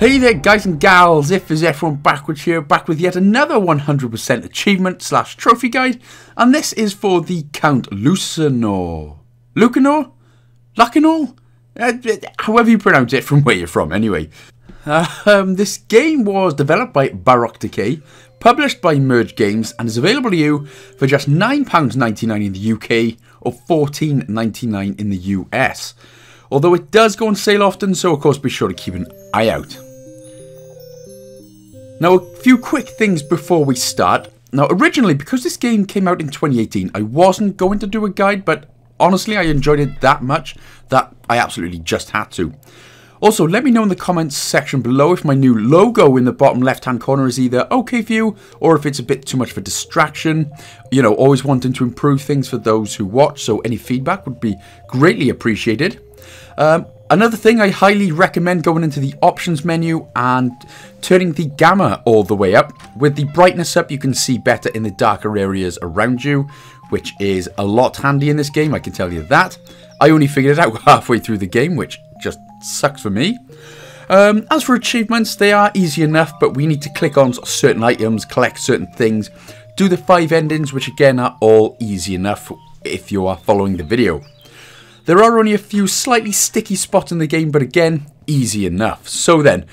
Hey there guys and gals, if is F1 backwards here, back with yet another 100% achievement slash trophy guide, and this is for the Count Lucanor. Lucanor? Lucanor? Uh, however you pronounce it from where you're from, anyway. Um, this game was developed by Baroque Decay, published by Merge Games, and is available to you for just £9.99 in the UK or $14.99 in the US. Although it does go on sale often, so of course be sure to keep an eye out. Now, a few quick things before we start. Now, originally, because this game came out in 2018, I wasn't going to do a guide, but honestly, I enjoyed it that much that I absolutely just had to. Also, let me know in the comments section below if my new logo in the bottom left hand corner is either okay for you or if it's a bit too much of a distraction. You know, always wanting to improve things for those who watch, so any feedback would be greatly appreciated. Um, Another thing I highly recommend going into the options menu and turning the gamma all the way up. With the brightness up you can see better in the darker areas around you, which is a lot handy in this game, I can tell you that. I only figured it out halfway through the game, which just sucks for me. Um, as for achievements, they are easy enough, but we need to click on certain items, collect certain things, do the five endings, which again are all easy enough if you are following the video. There are only a few slightly sticky spots in the game, but again, easy enough. So then,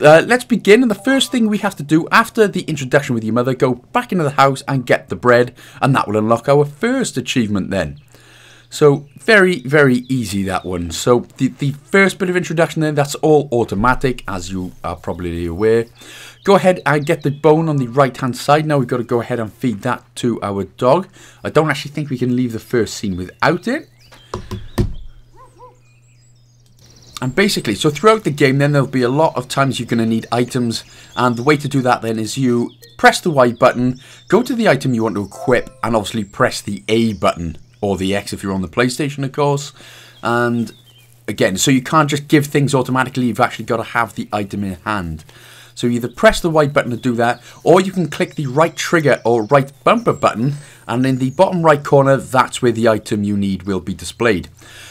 uh, let's begin. And the first thing we have to do after the introduction with your mother, go back into the house and get the bread. And that will unlock our first achievement then. So very, very easy that one. So the, the first bit of introduction then, that's all automatic, as you are probably aware. Go ahead and get the bone on the right hand side. Now we've got to go ahead and feed that to our dog. I don't actually think we can leave the first scene without it. And basically, so throughout the game then there'll be a lot of times you're going to need items and the way to do that then is you press the Y button, go to the item you want to equip and obviously press the A button or the X if you're on the PlayStation of course. And again, so you can't just give things automatically, you've actually got to have the item in hand. So either press the Y button to do that, or you can click the right trigger or right bumper button, and in the bottom right corner, that's where the item you need will be displayed.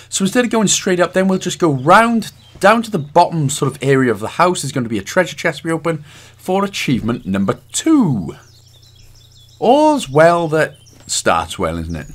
So instead of going straight up, then we'll just go round down to the bottom sort of area of the house. Is going to be a treasure chest we open for achievement number two. All's well that starts well, isn't it?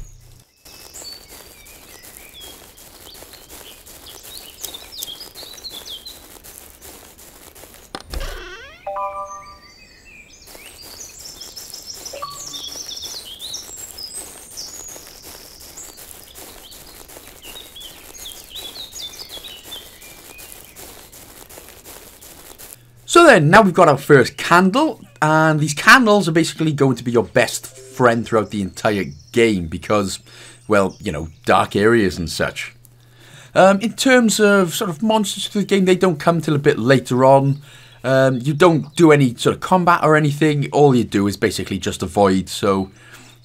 So then, now we've got our first candle, and these candles are basically going to be your best friend throughout the entire game because, well, you know, dark areas and such. Um, in terms of sort of monsters for the game, they don't come till a bit later on. Um, you don't do any sort of combat or anything. All you do is basically just avoid. So,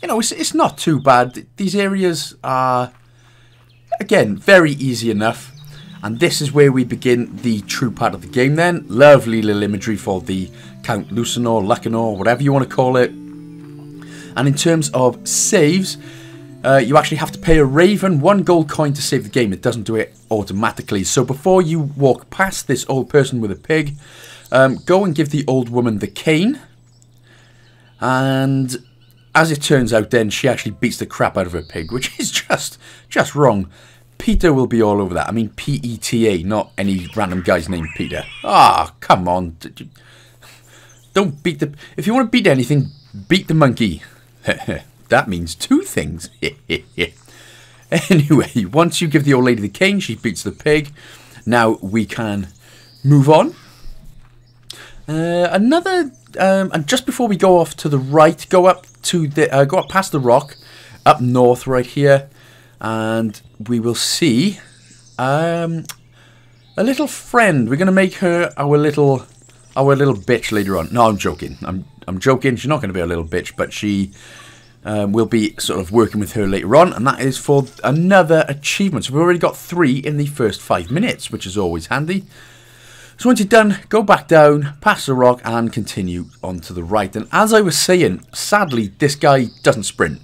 you know, it's, it's not too bad. These areas are, again, very easy enough. And this is where we begin the true part of the game then. Lovely little imagery for the Count Lucanor, Lucanor, whatever you want to call it. And in terms of saves, uh, you actually have to pay a raven one gold coin to save the game. It doesn't do it automatically. So before you walk past this old person with a pig, um, go and give the old woman the cane. And as it turns out then, she actually beats the crap out of her pig, which is just, just wrong. Peter will be all over that. I mean, P-E-T-A, not any random guy's name Peter. Ah, oh, come on. Don't beat the... If you want to beat anything, beat the monkey. that means two things. anyway, once you give the old lady the cane, she beats the pig. Now we can move on. Uh, another... Um, and just before we go off to the right, go up to the... Uh, go up past the rock, up north right here and we will see um, a little friend. We're going to make her our little our little bitch later on. No, I'm joking. I'm I'm joking. She's not going to be a little bitch, but she um, will be sort of working with her later on, and that is for another achievement. So we've already got three in the first five minutes, which is always handy. So once you're done, go back down, past the rock, and continue on to the right. And as I was saying, sadly, this guy doesn't sprint.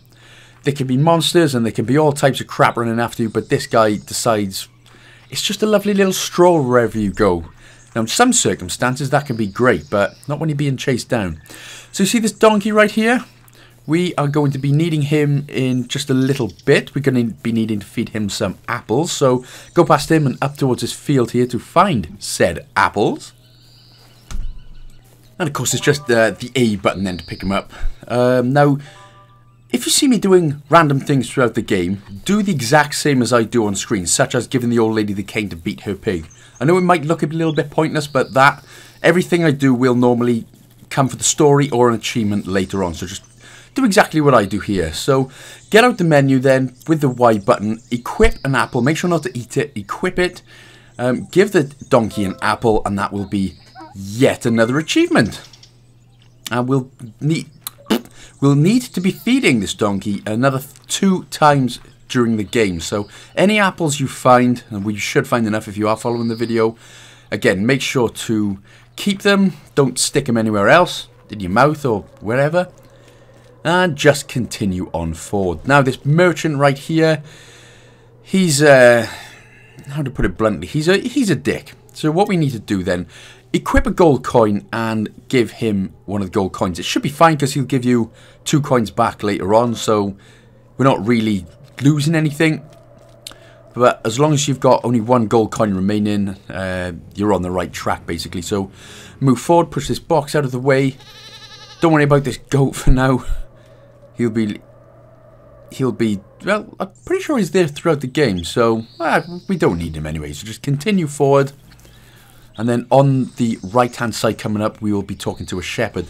There can be monsters and there can be all types of crap running after you, but this guy decides it's just a lovely little stroll wherever you go. Now, in some circumstances, that can be great, but not when you're being chased down. So you see this donkey right here? We are going to be needing him in just a little bit. We're going to be needing to feed him some apples. So go past him and up towards this field here to find said apples. And of course, it's just uh, the A button then to pick him up. Um, now, if you see me doing random things throughout the game, do the exact same as I do on screen, such as giving the old lady the cane to beat her pig. I know it might look a little bit pointless, but that, everything I do will normally come for the story or an achievement later on, so just do exactly what I do here. So, get out the menu then, with the Y button, equip an apple, make sure not to eat it, equip it, um, give the donkey an apple, and that will be yet another achievement. And we'll need We'll need to be feeding this donkey another two times during the game. So any apples you find, and we should find enough if you are following the video, again, make sure to keep them. Don't stick them anywhere else, in your mouth or wherever. And just continue on forward. Now this merchant right here, he's, uh, how to put it bluntly, he's a, he's a dick. So what we need to do then equip a gold coin and give him one of the gold coins. It should be fine because he'll give you two coins back later on, so we're not really losing anything. But as long as you've got only one gold coin remaining, uh, you're on the right track, basically. So move forward, push this box out of the way. Don't worry about this goat for now. He'll be... He'll be... Well, I'm pretty sure he's there throughout the game, so well, we don't need him anyway. So just continue forward. And then on the right-hand side coming up, we will be talking to a shepherd.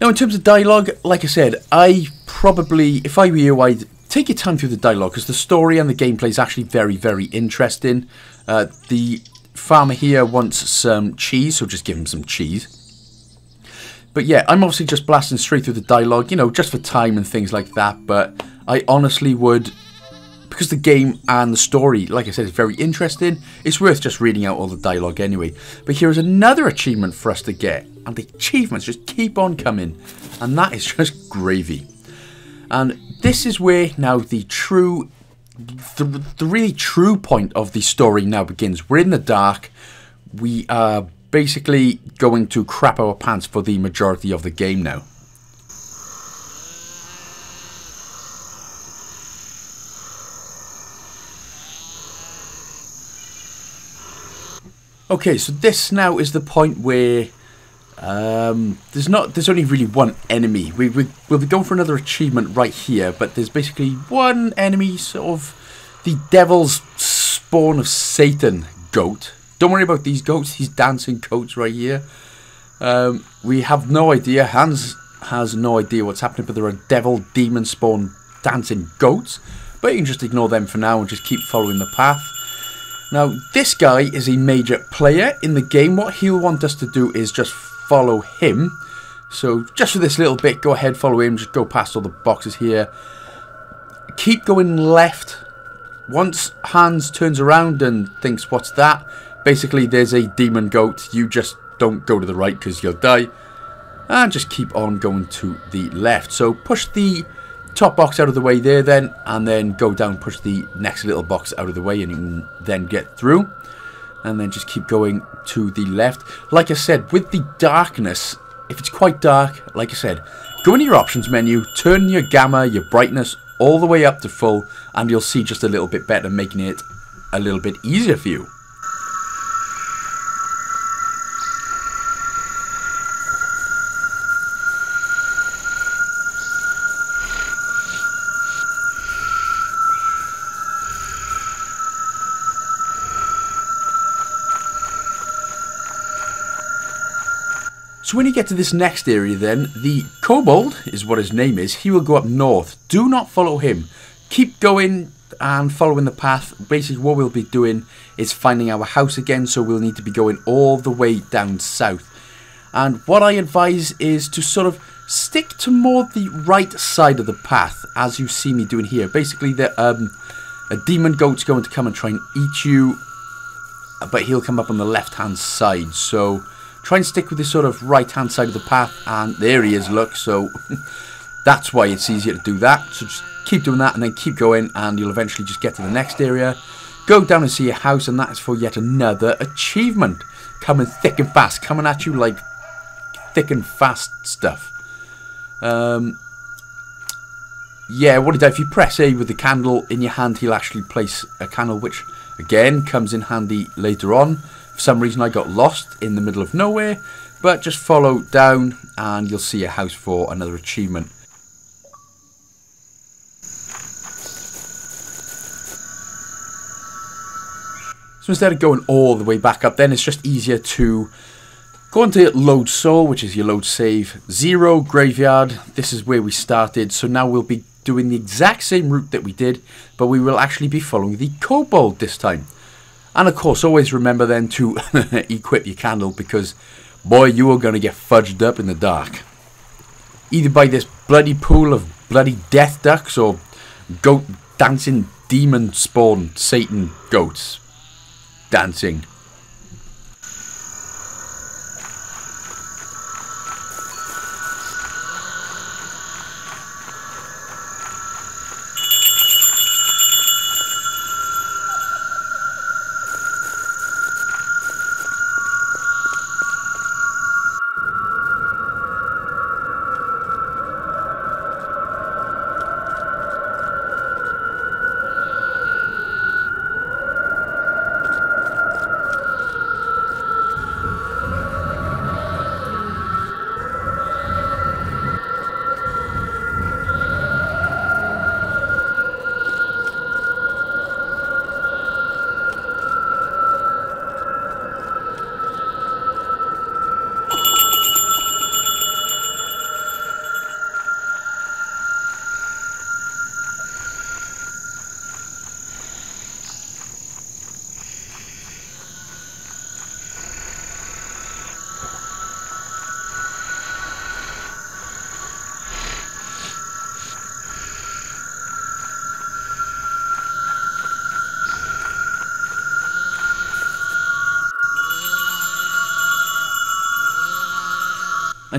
Now, in terms of dialogue, like I said, I probably, if I were you, I'd take your time through the dialogue because the story and the gameplay is actually very, very interesting. Uh, the farmer here wants some cheese, so just give him some cheese. But yeah, I'm obviously just blasting straight through the dialogue, you know, just for time and things like that. But I honestly would because the game and the story, like I said, is very interesting, it's worth just reading out all the dialogue anyway. But here is another achievement for us to get, and the achievements just keep on coming, and that is just gravy. And this is where now the true, the, the really true point of the story now begins. We're in the dark, we are basically going to crap our pants for the majority of the game now. Okay, so this now is the point where um, there's not there's only really one enemy. We, we we'll be going for another achievement right here, but there's basically one enemy, sort of the devil's spawn of Satan goat. Don't worry about these goats; these dancing goats right here. Um, we have no idea. Hans has no idea what's happening, but there are devil demon spawn dancing goats. But you can just ignore them for now and just keep following the path. Now, this guy is a major player in the game. What he'll want us to do is just follow him. So, just for this little bit, go ahead, follow him. Just go past all the boxes here. Keep going left. Once Hans turns around and thinks, what's that? Basically, there's a demon goat. You just don't go to the right because you'll die. And just keep on going to the left. So, push the top box out of the way there then and then go down push the next little box out of the way and you can then get through. And then just keep going to the left. Like I said with the darkness if it's quite dark like I said go into your options menu turn your gamma your brightness all the way up to full and you'll see just a little bit better making it a little bit easier for you So when you get to this next area then, the kobold is what his name is. He will go up north. Do not follow him. Keep going and following the path. Basically what we'll be doing is finding our house again. So we'll need to be going all the way down south. And what I advise is to sort of stick to more the right side of the path. As you see me doing here. Basically the, um, a demon goat's going to come and try and eat you. But he'll come up on the left hand side. So Try and stick with this sort of right hand side of the path and there he is look so that's why it's easier to do that so just keep doing that and then keep going and you'll eventually just get to the next area go down and see a house and that is for yet another achievement coming thick and fast, coming at you like thick and fast stuff. Um, yeah, what did I? If you press A with the candle in your hand, he'll actually place a candle, which again comes in handy later on. For some reason, I got lost in the middle of nowhere, but just follow down and you'll see a house for another achievement. So instead of going all the way back up, then it's just easier to go into load soul, which is your load save. Zero, graveyard, this is where we started. So now we'll be doing the exact same route that we did, but we will actually be following the kobold this time. And of course, always remember then to equip your candle because, boy, you are going to get fudged up in the dark. Either by this bloody pool of bloody death ducks or goat dancing demon spawn Satan goats dancing.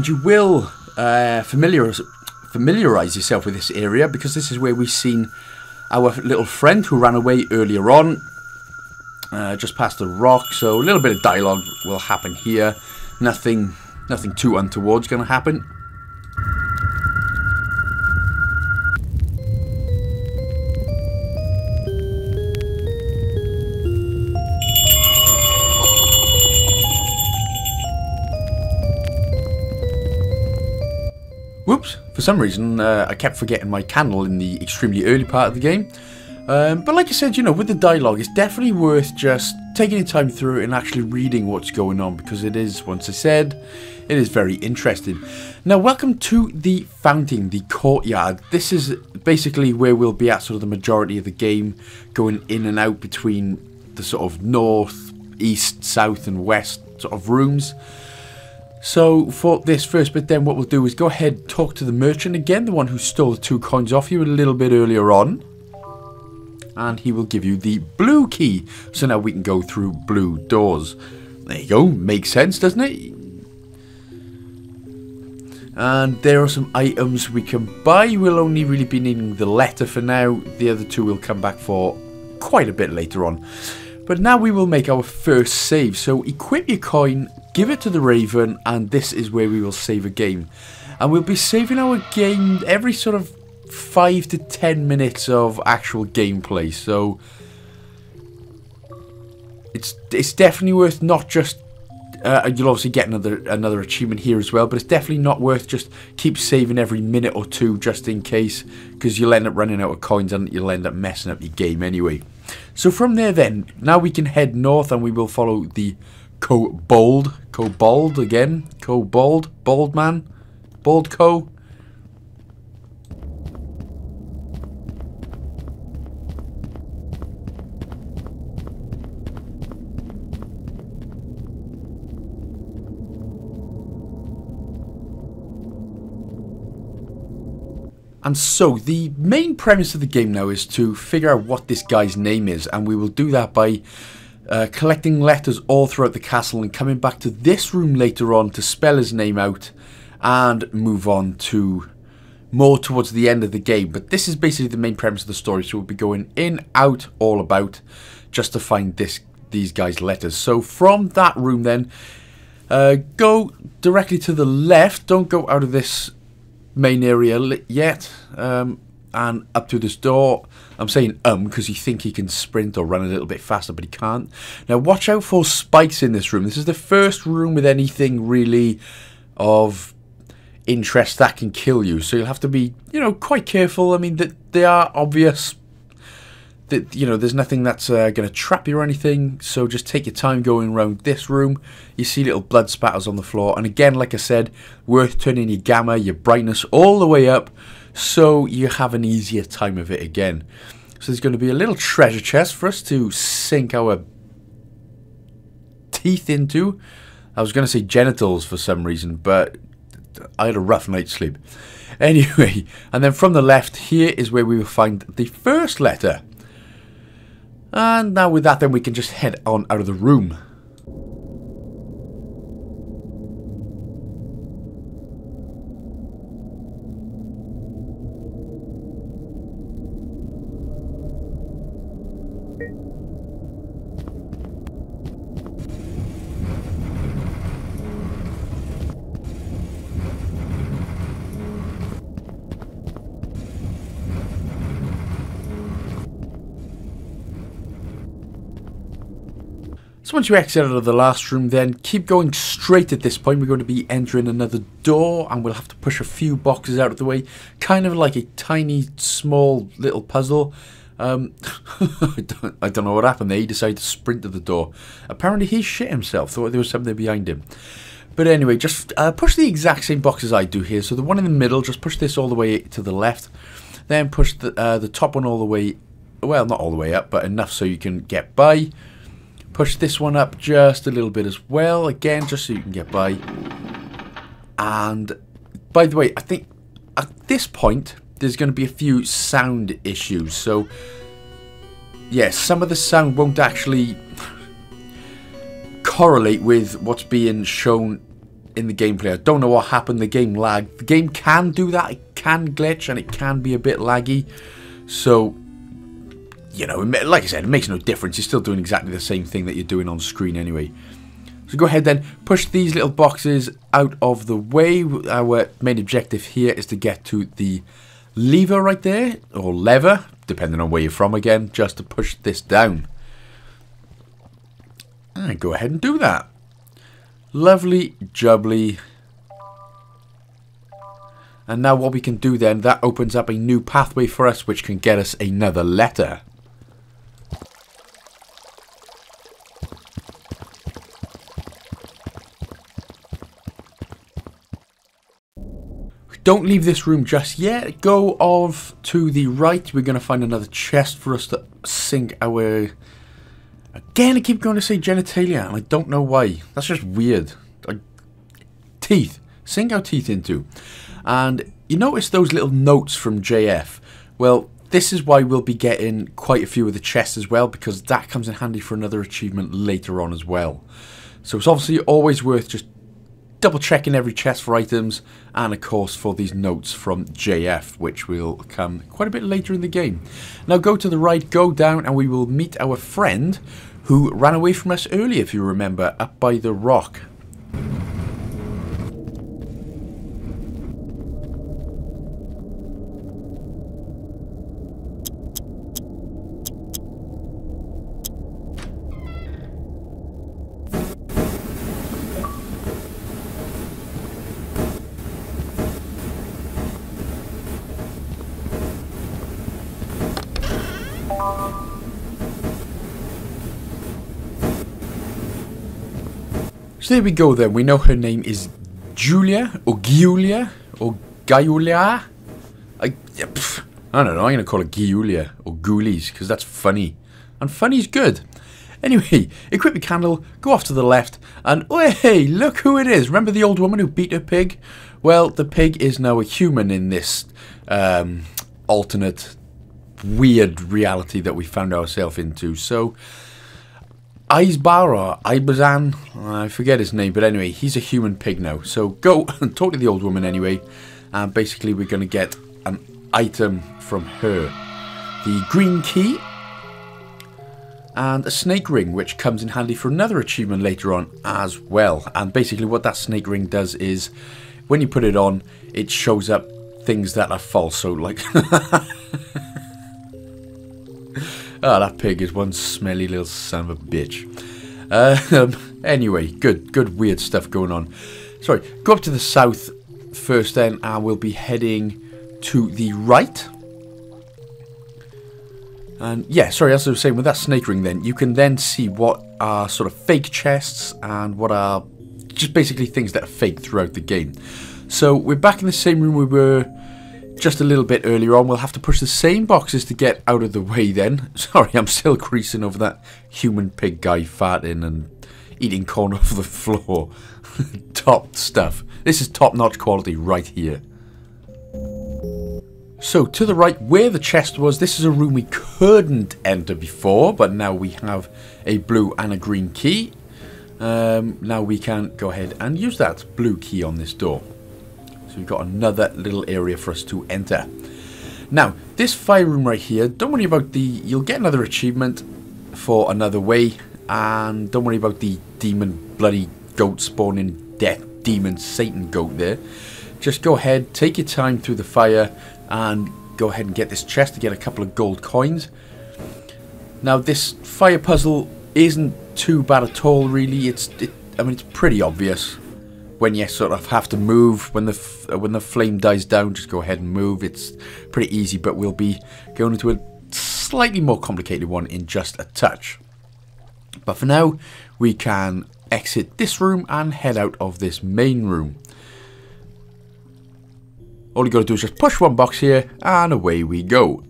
And you will uh, familiarize, familiarize yourself with this area because this is where we've seen our little friend who ran away earlier on uh, just past the rock. So a little bit of dialogue will happen here. Nothing nothing too untoward's going to happen some reason uh, I kept forgetting my candle in the extremely early part of the game. Um, but like I said, you know, with the dialogue, it's definitely worth just taking your time through and actually reading what's going on because it is, once I said, it is very interesting. Now, welcome to the fountain, the courtyard. This is basically where we'll be at sort of the majority of the game, going in and out between the sort of north, east, south and west sort of rooms. So for this first bit then what we'll do is go ahead talk to the merchant again, the one who stole the two coins off you a little bit earlier on. And he will give you the blue key. So now we can go through blue doors. There you go, makes sense doesn't it? And there are some items we can buy. We'll only really be needing the letter for now. The other two we'll come back for quite a bit later on. But now we will make our first save. So equip your coin give it to the Raven, and this is where we will save a game. And we'll be saving our game every sort of 5 to 10 minutes of actual gameplay, so it's it's definitely worth not just uh, you'll obviously get another another achievement here as well, but it's definitely not worth just keep saving every minute or two just in case, because you'll end up running out of coins and you'll end up messing up your game anyway. So from there then, now we can head north and we will follow the Kobold. Kobold again. Kobold. Bold man. Bold Co. And so, the main premise of the game now is to figure out what this guy's name is, and we will do that by uh, collecting letters all throughout the castle and coming back to this room later on to spell his name out and move on to more towards the end of the game. But this is basically the main premise of the story, so we'll be going in, out, all about, just to find this these guys' letters. So from that room then, uh, go directly to the left. Don't go out of this main area yet. Um, and up to this door. I'm saying um because you think he can sprint or run a little bit faster, but he can't. Now watch out for spikes in this room. This is the first room with anything really of interest that can kill you. So you'll have to be, you know, quite careful. I mean, that they are obvious. That you know, there's nothing that's uh, going to trap you or anything. So just take your time going around this room. You see little blood spatters on the floor, and again, like I said, worth turning your gamma, your brightness all the way up, so you have an easier time of it again. So there's going to be a little treasure chest for us to sink our teeth into. I was going to say genitals for some reason, but I had a rough night's sleep. Anyway, and then from the left, here is where we will find the first letter. And now with that, then we can just head on out of the room. So once you exit out of the last room then, keep going straight at this point. We're going to be entering another door and we'll have to push a few boxes out of the way. Kind of like a tiny, small little puzzle. Um, I, don't, I, don't, know what happened there. He decided to sprint to the door. Apparently he shit himself. Thought there was something behind him. But anyway, just uh, push the exact same boxes I do here. So the one in the middle, just push this all the way to the left. Then push the, uh, the top one all the way, well, not all the way up, but enough so you can get by. Push this one up just a little bit as well. Again, just so you can get by. And, by the way, I think at this point, there's going to be a few sound issues. So, yeah, some of the sound won't actually correlate with what's being shown in the gameplay. I don't know what happened. The game lagged. The game can do that. It can glitch and it can be a bit laggy. So, you know, like I said, it makes no difference. You're still doing exactly the same thing that you're doing on screen anyway. So go ahead then, push these little boxes out of the way. Our main objective here is to get to the lever right there, or lever, depending on where you're from again, just to push this down. And go ahead and do that. Lovely jubbly. And now what we can do then, that opens up a new pathway for us, which can get us another letter. Don't leave this room just yet. Go off to the right. We're going to find another chest for us to sink our... Again, I keep going to say genitalia, and I don't know why. That's just weird. Teeth. Sink our teeth into. And you notice those little notes from JF? Well, this is why we'll be getting quite a few of the chests as well, because that comes in handy for another achievement later on as well. So it's obviously always worth just double checking every chest for items, and of course for these notes from JF, which will come quite a bit later in the game. Now go to the right, go down, and we will meet our friend who ran away from us earlier, if you remember, up by the rock. There we go then. We know her name is Julia or Giulia or Giulia. I, pff, I don't know. I'm going to call it Giulia or Ghoulies because that's funny. And funny's good. Anyway, equip the candle, go off to the left, and hey, look who it is. Remember the old woman who beat her pig? Well, the pig is now a human in this um, alternate weird reality that we found ourselves into. So, Aizbar or Ibazan, I forget his name, but anyway, he's a human pig now. So go and talk to the old woman anyway, and basically we're going to get an item from her. The green key, and a snake ring which comes in handy for another achievement later on as well and basically what that snake ring does is when you put it on it shows up things that are false so like oh that pig is one smelly little son of a bitch. Um, anyway good good weird stuff going on. Sorry go up to the south first then. And we'll be heading to the right. And yeah, sorry, as I was saying, with that snake ring then, you can then see what are sort of fake chests and what are just basically things that are fake throughout the game. So we're back in the same room we were just a little bit earlier on. We'll have to push the same boxes to get out of the way then. Sorry, I'm still creasing over that human pig guy farting and eating corn off the floor. top stuff. This is top-notch quality right here. So to the right where the chest was, this is a room we couldn't enter before, but now we have a blue and a green key. Um, now we can go ahead and use that blue key on this door. So we've got another little area for us to enter. Now, this fire room right here, don't worry about the... You'll get another achievement for another way. And don't worry about the demon bloody goat spawning death demon Satan goat there. Just go ahead, take your time through the fire and go ahead and get this chest to get a couple of gold coins. Now this fire puzzle isn't too bad at all really. It's it, I mean it's pretty obvious when you sort of have to move when the uh, when the flame dies down. Just go ahead and move. It's pretty easy, but we'll be going into a slightly more complicated one in just a touch. But for now, we can exit this room and head out of this main room. All you gotta do is just push one box here, and away we go.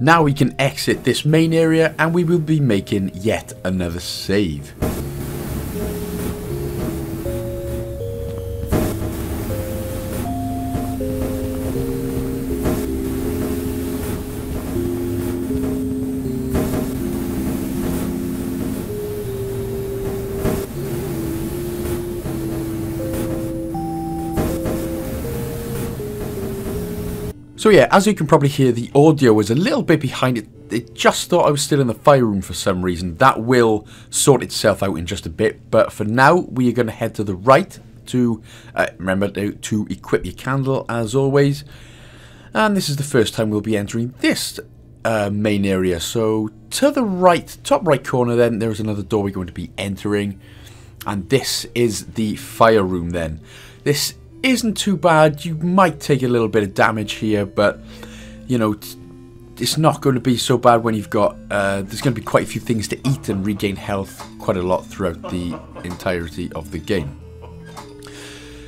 Now we can exit this main area, and we will be making yet another save. So yeah, as you can probably hear, the audio was a little bit behind it. It just thought I was still in the fire room for some reason. That will sort itself out in just a bit. But for now, we are going to head to the right to, uh, remember to, to equip your candle as always. And this is the first time we'll be entering this uh, main area. So to the right, top right corner then, there is another door we're going to be entering. And this is the fire room then. This isn't too bad. You might take a little bit of damage here, but, you know, it's not going to be so bad when you've got, uh, there's going to be quite a few things to eat and regain health quite a lot throughout the entirety of the game.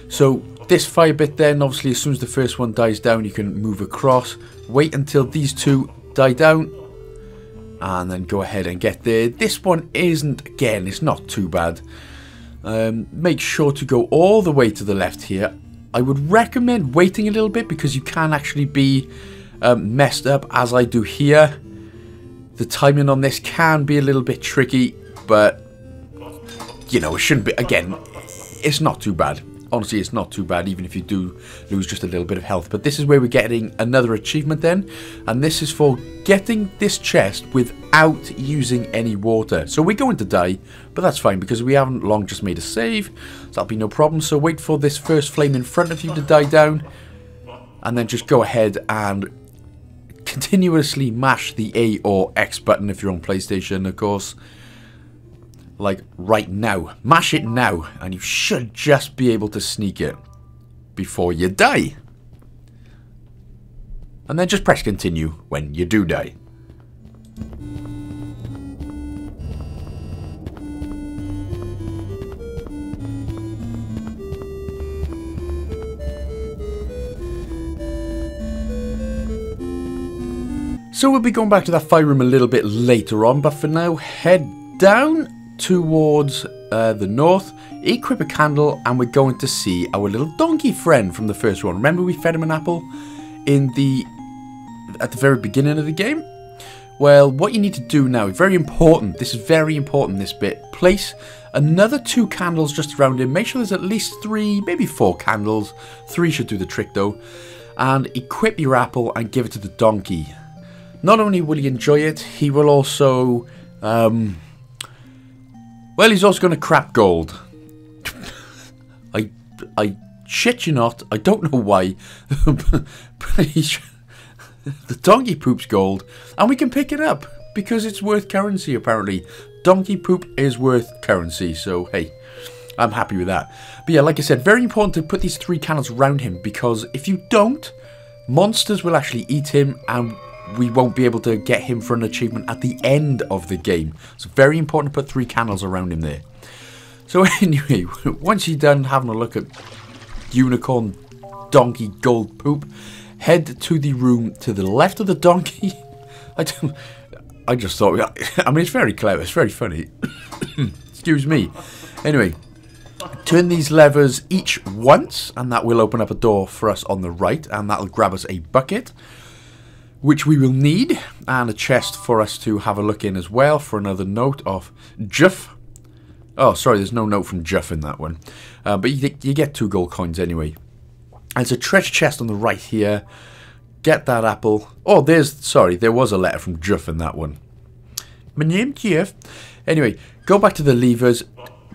So this fire bit then, obviously as soon as the first one dies down, you can move across. Wait until these two die down. And then go ahead and get there. This one isn't, again, it's not too bad. Um, make sure to go all the way to the left here. I would recommend waiting a little bit because you can actually be um, messed up as I do here. The timing on this can be a little bit tricky, but you know, it shouldn't be, again, it's not too bad honestly, it's not too bad, even if you do lose just a little bit of health. But this is where we're getting another achievement then, and this is for getting this chest without using any water. So we're going to die, but that's fine, because we haven't long just made a save, so that'll be no problem. So wait for this first flame in front of you to die down, and then just go ahead and continuously mash the A or X button if you're on PlayStation, of course like right now. Mash it now, and you should just be able to sneak it before you die. And then just press continue when you do die. So we'll be going back to that fire room a little bit later on, but for now, head down towards uh, the north, equip a candle, and we're going to see our little donkey friend from the first one. Remember we fed him an apple in the at the very beginning of the game? Well, what you need to do now, very important, this is very important, this bit. Place another two candles just around him. Make sure there's at least three, maybe four candles. Three should do the trick though. And equip your apple and give it to the donkey. not only will he enjoy it, he will also, um, well, he's also going to crap gold. I, I shit you not, I don't know why, but the donkey poops gold, and we can pick it up because it's worth currency apparently. Donkey poop is worth currency, so hey, I'm happy with that. But yeah, like I said, very important to put these three candles around him because if you don't, monsters will actually eat him and we won't be able to get him for an achievement at the end of the game. It's very important to put three candles around him there. So anyway, once you're done having a look at unicorn donkey gold poop, head to the room to the left of the donkey. I don't, I just thought, I mean, it's very clever, it's very funny. Excuse me. Anyway, turn these levers each once, and that will open up a door for us on the right, and that'll grab us a bucket, which we will need, and a chest for us to have a look in as well for another note of Juff. Oh, sorry, there's no note from Juff in that one. Uh, but you, you get two gold coins anyway. It's a treasure chest on the right here. Get that apple. Oh, there's, sorry, there was a letter from Jeff in that one. My name's Jeff. Anyway, go back to the levers.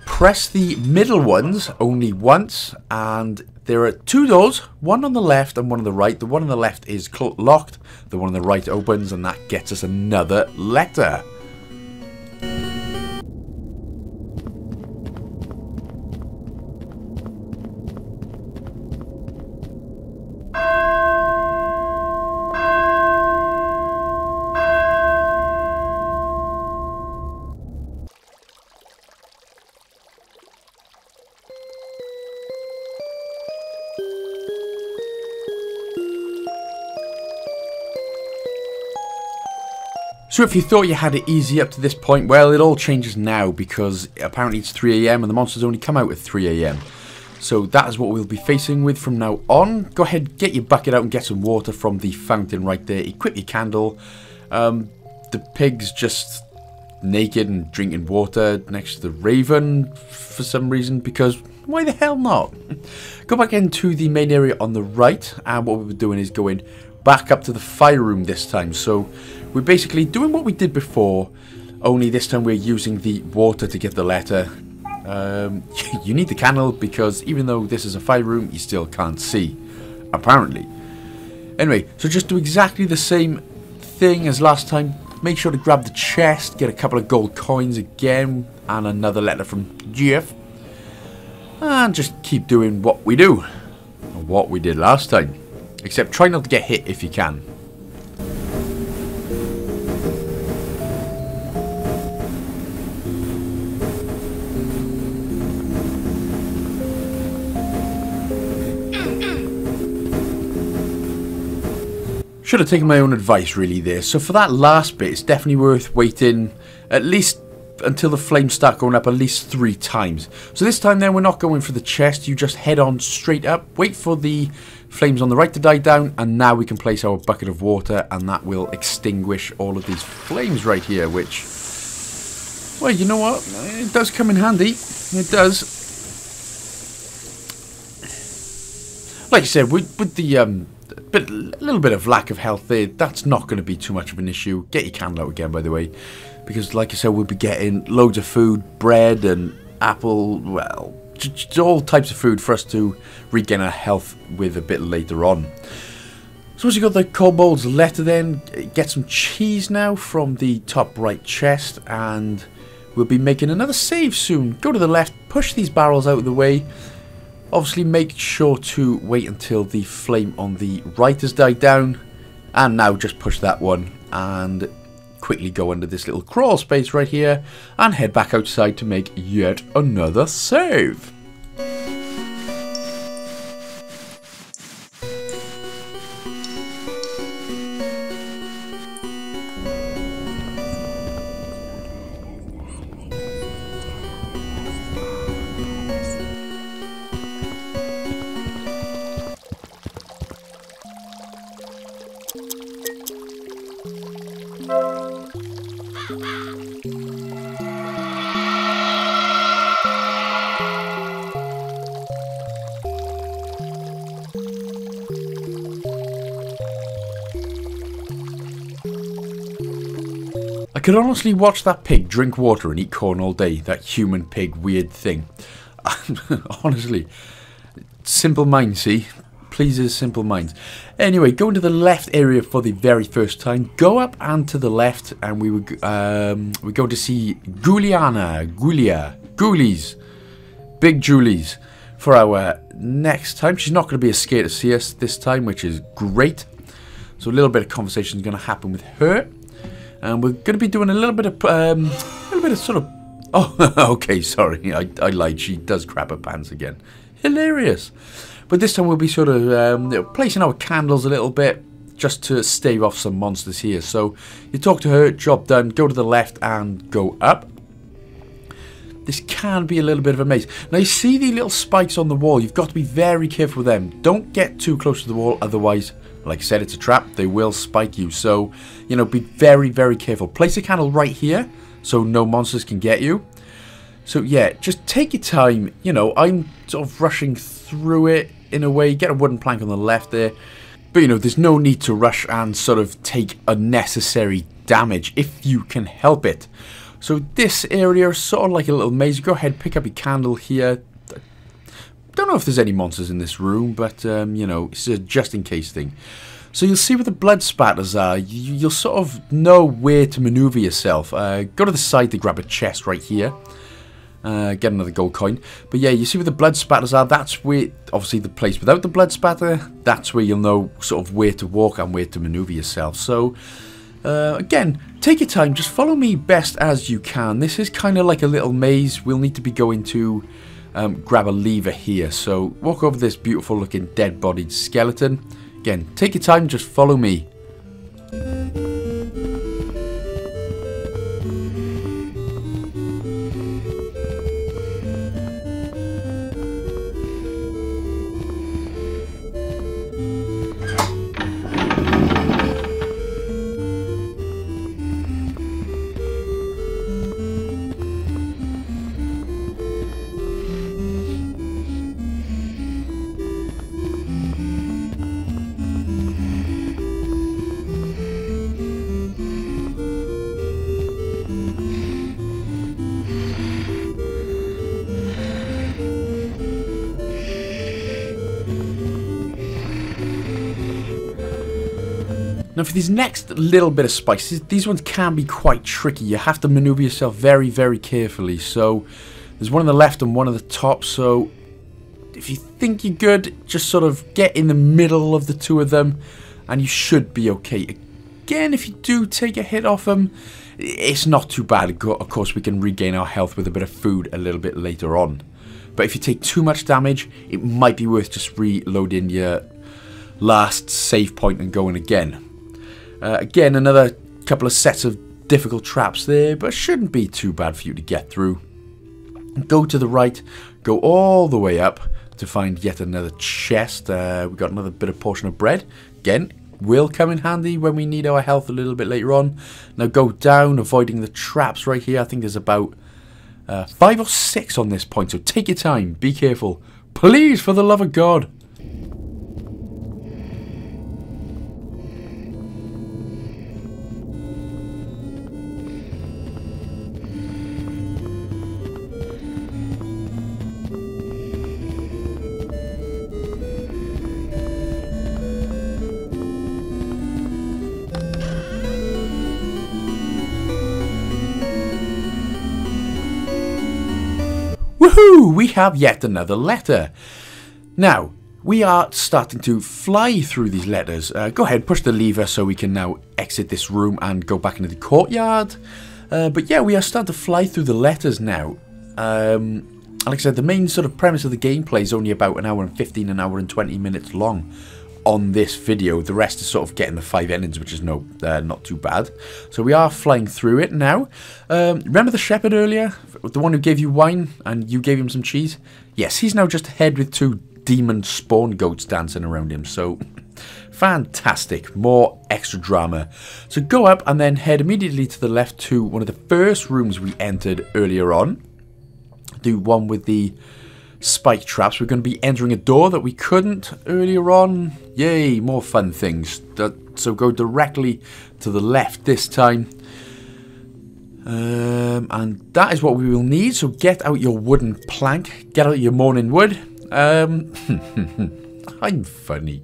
Press the middle ones only once. And there are two doors, one on the left and one on the right. The one on the left is locked. The one on the right opens and that gets us another letter. So if you thought you had it easy up to this point, well, it all changes now because apparently it's 3am and the monsters only come out at 3am. So that is what we'll be facing with from now on. Go ahead, get your bucket out and get some water from the fountain right there. Equip your candle. Um, the pig's just naked and drinking water next to the raven for some reason because why the hell not? Go back into the main area on the right and what we're doing is going back up to the fire room this time. So we're basically doing what we did before, only this time we're using the water to get the letter. Um, you need the candle because even though this is a fire room, you still can't see, apparently. Anyway, so just do exactly the same thing as last time. Make sure to grab the chest, get a couple of gold coins again, and another letter from Jeff. And just keep doing what we do. What we did last time. Except try not to get hit if you can. Should have taken my own advice really there. So for that last bit, it's definitely worth waiting at least until the flames start going up at least three times. So this time then we're not going for the chest, you just head on straight up, wait for the flames on the right to die down, and now we can place our bucket of water and that will extinguish all of these flames right here, which, well, you know what, it does come in handy, it does. Like I said, with, with the um, but a little bit of lack of health there, that's not going to be too much of an issue. Get your candle out again, by the way, because like I said, we'll be getting loads of food, bread and apple, well, all types of food for us to regain our health with a bit later on. So once you got the kobold's letter then, get some cheese now from the top right chest and we'll be making another save soon. Go to the left, push these barrels out of the way Obviously make sure to wait until the flame on the right has died down. And now just push that one and quickly go under this little crawl space right here and head back outside to make yet another save. I could honestly watch that pig drink water and eat corn all day, that human pig weird thing. honestly, simple mind, see? Pleases simple minds. Anyway, going to the left area for the very first time. Go up and to the left and we would um, we go to see Guliana, Gulia, Ghoulies, Big Julies for our next time. She's not going to be as scared to see us this time, which is great. So a little bit of conversation is going to happen with her. And we're going to be doing a little bit of, um, a little bit of sort of, oh, okay, sorry, I, I lied. She does crap her pants again. Hilarious. But this time we'll be sort of um, placing our candles a little bit just to stave off some monsters here. So you talk to her, job done, go to the left and go up. This can be a little bit of a maze. Now you see the little spikes on the wall, you've got to be very careful with them. Don't get too close to the wall, otherwise like I said, it's a trap. They will spike you. So, you know, be very, very careful. Place a candle right here so no monsters can get you. So, yeah, just take your time. You know, I'm sort of rushing through it in a way. Get a wooden plank on the left there. But, you know, there's no need to rush and sort of take unnecessary damage if you can help it. So this area is sort of like a little maze. Go ahead, pick up your candle here. Don't know if there's any monsters in this room, but, um, you know, it's a just in case thing. So you'll see where the blood spatters are. You, will sort of know where to maneuver yourself. Uh, go to the side to grab a chest right here. Uh, get another gold coin. But yeah, you see where the blood spatters are. That's where, obviously, the place without the blood spatter. That's where you'll know sort of where to walk and where to maneuver yourself. So, uh, again, take your time. Just follow me best as you can. This is kind of like a little maze. We'll need to be going to um, grab a lever here. So walk over this beautiful looking dead bodied skeleton. Again, take your time, just follow me. These next little bit of spices, these ones can be quite tricky. You have to maneuver yourself very, very carefully. So there's one on the left and one on the top. So if you think you're good, just sort of get in the middle of the two of them and you should be okay. Again, if you do take a hit off them, it's not too bad. Of course, we can regain our health with a bit of food a little bit later on. But if you take too much damage, it might be worth just reloading your last save point and going again. Uh, again, another couple of sets of difficult traps there, but shouldn't be too bad for you to get through. Go to the right, go all the way up to find yet another chest. Uh, we've got another bit of portion of bread. Again, will come in handy when we need our health a little bit later on. Now go down, avoiding the traps right here. I think there's about uh, five or six on this point, so take your time, be careful. Please, for the love of God. Have yet another letter. Now, we are starting to fly through these letters. Uh, go ahead, push the lever so we can now exit this room and go back into the courtyard. Uh, but yeah, we are starting to fly through the letters now. Um, like I said, the main sort of premise of the gameplay is only about an hour and 15, an hour and 20 minutes long on this video. The rest is sort of getting the five endings, which is no, uh, not too bad. So we are flying through it now. Um, remember the shepherd earlier? The one who gave you wine and you gave him some cheese? Yes, he's now just ahead with two demon spawn goats dancing around him. So fantastic. More extra drama. So go up and then head immediately to the left to one of the first rooms we entered earlier on. Do one with the spike traps. We're going to be entering a door that we couldn't earlier on. Yay, more fun things. So go directly to the left this time. Um, and that is what we will need. So get out your wooden plank. Get out your morning wood. Um, I'm funny.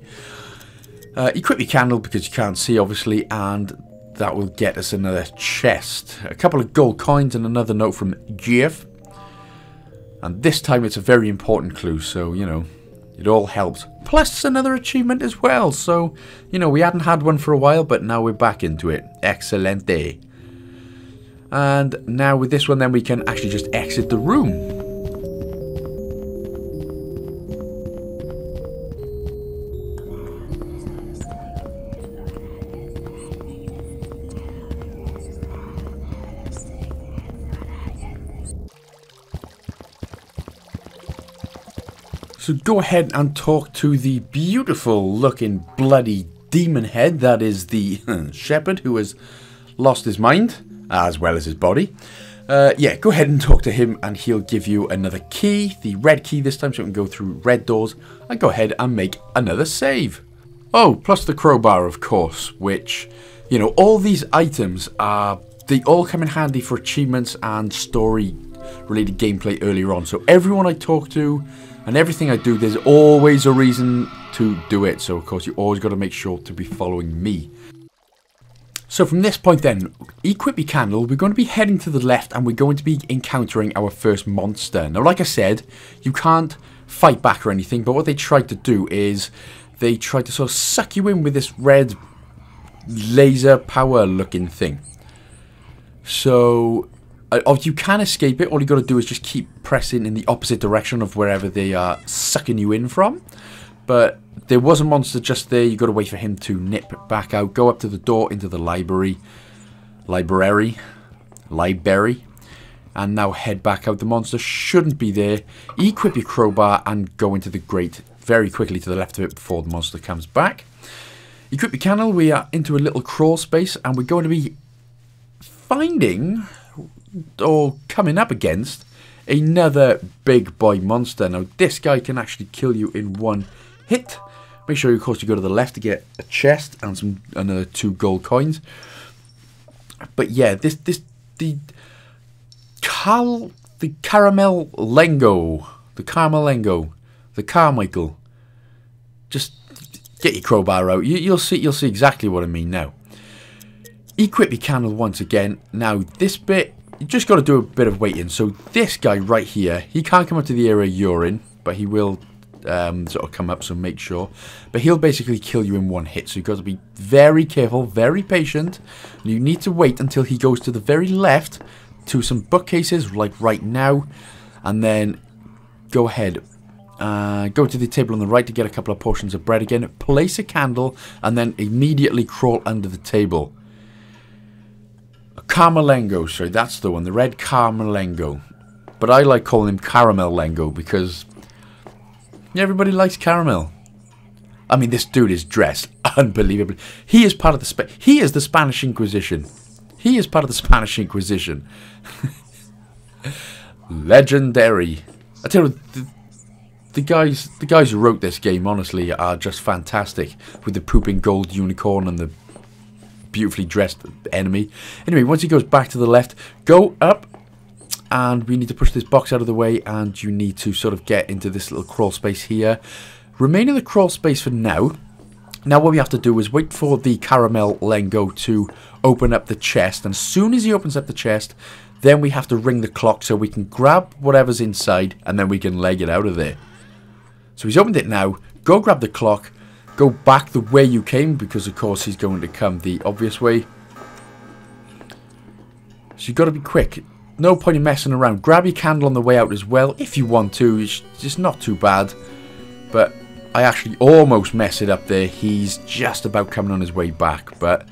Uh, equip your candle because you can't see, obviously, and that will get us another chest. A couple of gold coins and another note from Jeff. And this time it's a very important clue, so, you know, it all helps. Plus another achievement as well, so, you know, we hadn't had one for a while, but now we're back into it. Excelente. And now with this one, then we can actually just exit the room. So go ahead and talk to the beautiful looking bloody demon head that is the shepherd who has lost his mind as well as his body. Uh, yeah, go ahead and talk to him and he'll give you another key, the red key this time so you can go through red doors and go ahead and make another save. Oh, plus the crowbar of course, which, you know, all these items are, they all come in handy for achievements and story related gameplay earlier on. So everyone I talk to and everything I do, there's always a reason to do it. So, of course, you always got to make sure to be following me. So from this point then, equip your candle, we're going to be heading to the left and we're going to be encountering our first monster. Now, like I said, you can't fight back or anything, but what they tried to do is they tried to sort of suck you in with this red laser power looking thing. So uh, you can escape it. All you got to do is just keep pressing in the opposite direction of wherever they are sucking you in from. But there was a monster just there. you got to wait for him to nip back out. Go up to the door into the library. Library. Library. And now head back out. The monster shouldn't be there. Equip your crowbar and go into the grate very quickly to the left of it before the monster comes back. Equip your candle. We are into a little crawl space and we're going to be finding or coming up against another big boy monster. Now, this guy can actually kill you in one hit. Make sure, of course, you go to the left to get a chest and some another uh, two gold coins. But yeah, this this the Cal the caramel lengo, the Carmelengo, the Carmichael. Just get your crowbar out. You, you'll see you'll see exactly what I mean now. Equip your candle once again. Now this bit you just got to do a bit of waiting. So this guy right here, he can't come up to the area you're in, but he will um, sort of come up, so make sure. But he'll basically kill you in one hit, so you've got to be very careful, very patient. You need to wait until he goes to the very left to some bookcases, like right now, and then go ahead. Uh, go to the table on the right to get a couple of portions of bread again. Place a candle, and then immediately crawl under the table. Carmelengo, sorry, that's the one. The red Carmelengo. But I like calling him Caramel Lengo because everybody likes caramel. I mean, this dude is dressed unbelievably. He is part of the he is the Spanish Inquisition. He is part of the Spanish Inquisition. Legendary. I tell you, the, the guys, the guys who wrote this game, honestly, are just fantastic with the pooping gold unicorn and the beautifully dressed enemy. Anyway, once he goes back to the left, go up and we need to push this box out of the way and you need to sort of get into this little crawl space here. Remain in the crawl space for now. Now what we have to do is wait for the caramel Lengo to open up the chest and as soon as he opens up the chest then we have to ring the clock so we can grab whatever's inside and then we can leg it out of there. So he's opened it now. Go grab the clock Go back the way you came because of course he's going to come the obvious way. So you've got to be quick. No point in messing around. Grab your candle on the way out as well if you want to. It's just not too bad. But I actually almost messed it up there. He's just about coming on his way back. But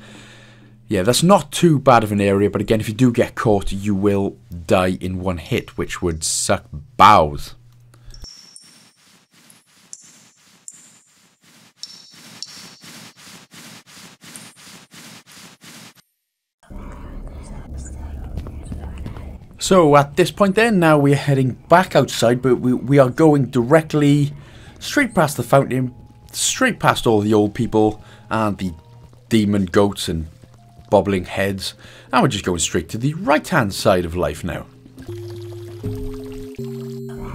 yeah, that's not too bad of an area. But again, if you do get caught, you will die in one hit, which would suck bows. So at this point then, now we're heading back outside, but we, we are going directly straight past the fountain, straight past all the old people and the demon goats and bobbling heads. And we're just going straight to the right-hand side of life now.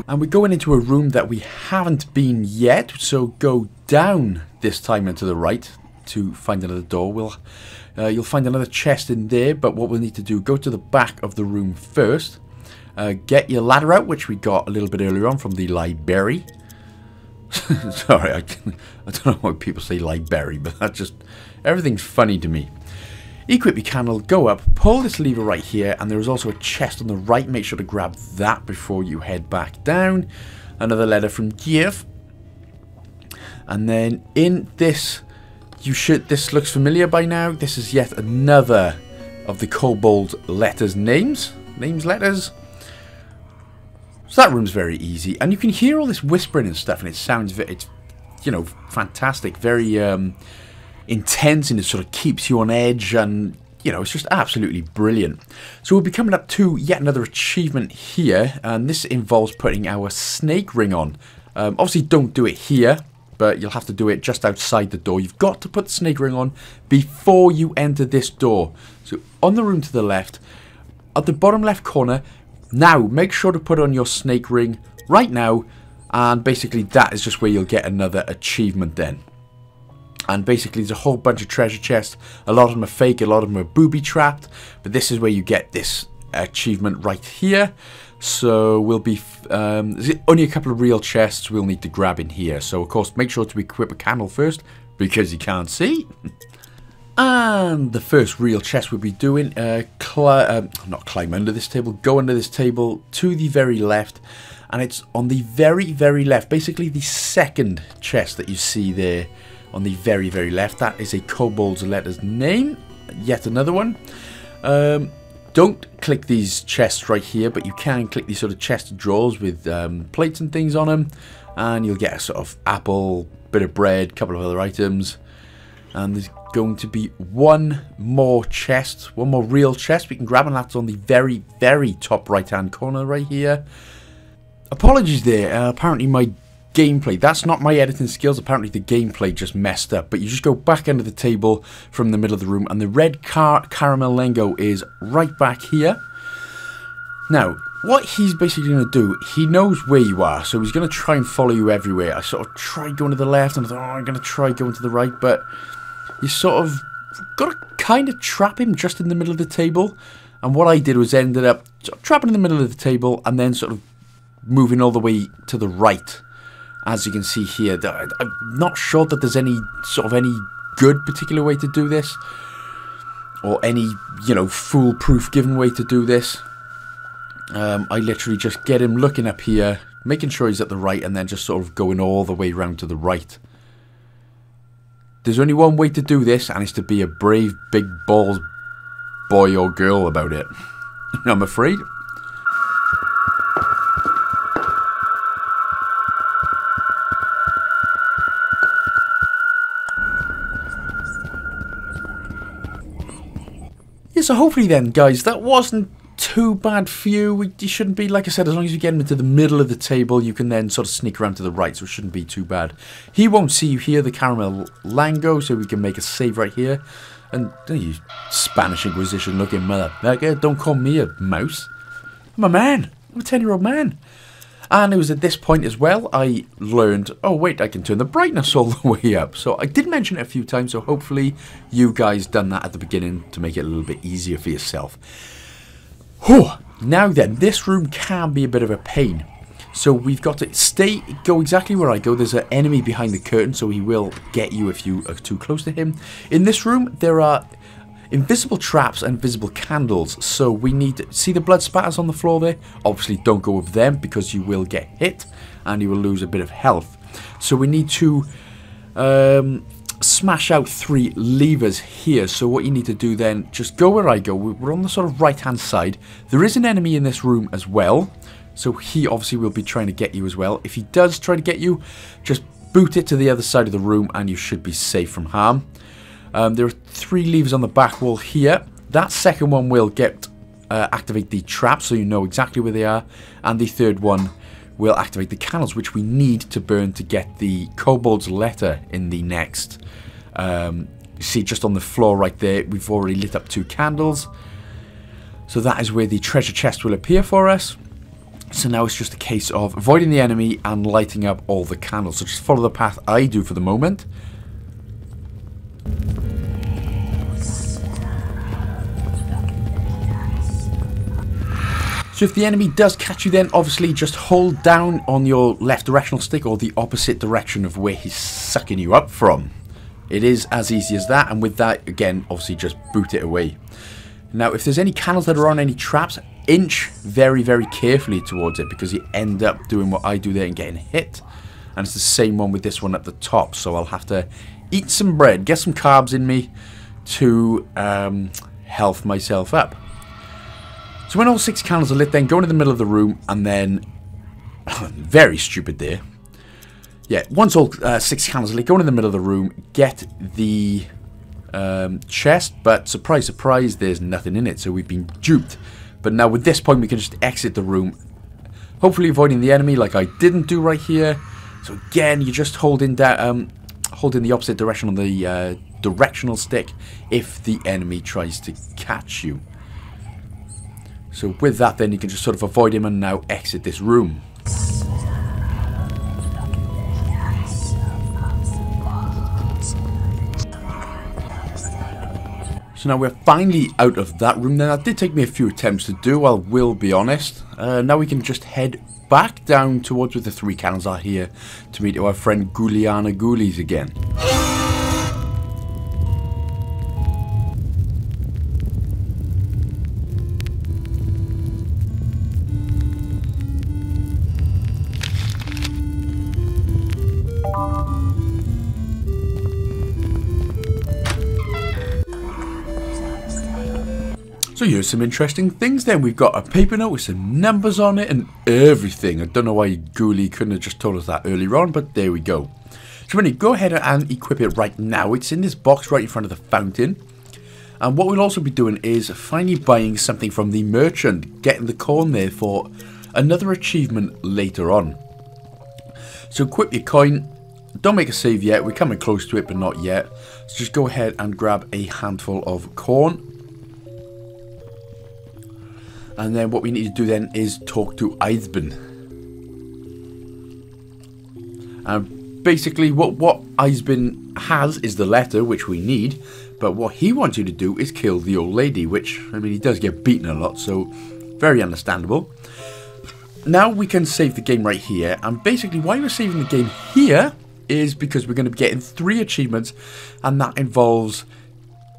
And we're going into a room that we haven't been yet, so go down this time and to the right to find another door. We'll, uh, you'll find another chest in there, but what we'll need to do, go to the back of the room first, uh, get your ladder out, which we got a little bit earlier on from the library. Sorry, I, I don't know why people say library, but that just, everything's funny to me. Equip your candle, go up, pull this lever right here, and there is also a chest on the right. Make sure to grab that before you head back down. Another letter from Giev. And then in this, you should, this looks familiar by now. This is yet another of the Kobold letters names. Names letters. So that room's very easy. And you can hear all this whispering and stuff, and it sounds, it's, you know, fantastic. Very, um, intense and it sort of keeps you on edge and you know, it's just absolutely brilliant. So we'll be coming up to yet another achievement here, and this involves putting our snake ring on. Um, obviously, don't do it here, but you'll have to do it just outside the door. You've got to put the snake ring on before you enter this door. So on the room to the left, at the bottom left corner, now make sure to put on your snake ring right now, and basically that is just where you'll get another achievement then. And basically there's a whole bunch of treasure chests. A lot of them are fake, a lot of them are booby-trapped. But this is where you get this achievement right here. So we'll be... Um, only a couple of real chests we'll need to grab in here. So of course make sure to equip a candle first. Because you can't see. And the first real chest we'll be doing, uh, um, not climb under this table, go under this table to the very left. And it's on the very, very left, basically the second chest that you see there on the very, very left. That is a Kobold's Letters name. Yet another one. Um, don't click these chests right here, but you can click these sort of chest drawers with um, plates and things on them. And you'll get a sort of apple, bit of bread, couple of other items. And there's going to be one more chest, one more real chest we can grab, and that's on the very, very top right-hand corner right here. Apologies there, uh, apparently my gameplay. That's not my editing skills. Apparently the gameplay just messed up. But you just go back under the table from the middle of the room. And the red car caramel Lengo is right back here. Now, what he's basically going to do, he knows where you are. So he's going to try and follow you everywhere. I sort of tried going to the left. And I thought, oh, I'm going to try going to the right. But you sort of got to kind of trap him just in the middle of the table. And what I did was ended up trapping in the middle of the table and then sort of moving all the way to the right as you can see here. I'm not sure that there's any sort of any good particular way to do this. Or any, you know, foolproof given way to do this. Um, I literally just get him looking up here, making sure he's at the right, and then just sort of going all the way around to the right. There's only one way to do this, and it's to be a brave, big balls boy or girl about it. I'm afraid. So hopefully then, guys, that wasn't too bad for you. You shouldn't be, like I said, as long as you get him into the middle of the table, you can then sort of sneak around to the right, so it shouldn't be too bad. He won't see you here, the caramel Lango, so we can make a save right here. And oh, you Spanish Inquisition looking motherfucker, don't call me a mouse. I'm a man. I'm a 10 year old man. And it was at this point as well I learned, oh wait, I can turn the brightness all the way up. So I did mention it a few times, so hopefully you guys done that at the beginning to make it a little bit easier for yourself. Whew. Now then, this room can be a bit of a pain. So we've got to stay, go exactly where I go. There's an enemy behind the curtain, so he will get you if you are too close to him. In this room, there are invisible traps and visible candles. So we need to see the blood spatters on the floor there. Obviously don't go with them because you will get hit and you will lose a bit of health. So we need to um, smash out three levers here. So what you need to do then, just go where I go. We're on the sort of right hand side. There is an enemy in this room as well. So he obviously will be trying to get you as well. If he does try to get you, just boot it to the other side of the room and you should be safe from harm. Um, there are three levers on the back wall here. That second one will get uh, activate the trap so you know exactly where they are. And the third one will activate the candles which we need to burn to get the kobold's letter in the next um, see just on the floor right there, we've already lit up two candles. So that is where the treasure chest will appear for us. So now it's just a case of avoiding the enemy and lighting up all the candles. So just follow the path I do for the moment. So if the enemy does catch you then obviously just hold down on your left directional stick or the opposite direction of where he's sucking you up from. It is as easy as that and with that again obviously just boot it away. Now if there's any candles that are on any traps inch very very carefully towards it because you end up doing what I do there and getting hit. And it's the same one with this one at the top so I'll have to eat some bread, get some carbs in me to um, health myself up. So when all six candles are lit, then go into the middle of the room and then... very stupid there. Yeah, once all uh, six candles are lit, go into the middle of the room, get the um, chest, but surprise, surprise, there's nothing in it, so we've been duped. But now with this point, we can just exit the room, hopefully avoiding the enemy like I didn't do right here. So again, you're just holding that, um, holding the opposite direction on the uh, directional stick if the enemy tries to catch you. So with that then you can just sort of avoid him and now exit this room. So now we're finally out of that room. Now that did take me a few attempts to do, I will be honest. Uh, now we can just head back down towards where the three cannons are here to meet our friend Ghouliana Ghoulies again. Here's some interesting things then. We've got a paper note with some numbers on it and everything. I don't know why Ghoulie couldn't have just told us that earlier on, but there we go. So you go ahead and equip it right now, it's in this box right in front of the fountain. And what we'll also be doing is finally buying something from the merchant, getting the corn there for another achievement later on. So equip your coin, don't make a save yet, we're coming close to it but not yet. So just go ahead and grab a handful of corn and then what we need to do then is talk to Eisben. And basically what, what Eisben has is the letter, which we need. But what he wants you to do is kill the old lady, which, I mean, he does get beaten a lot, so very understandable. Now we can save the game right here. And basically why we're saving the game here is because we're going to be getting three achievements. And that involves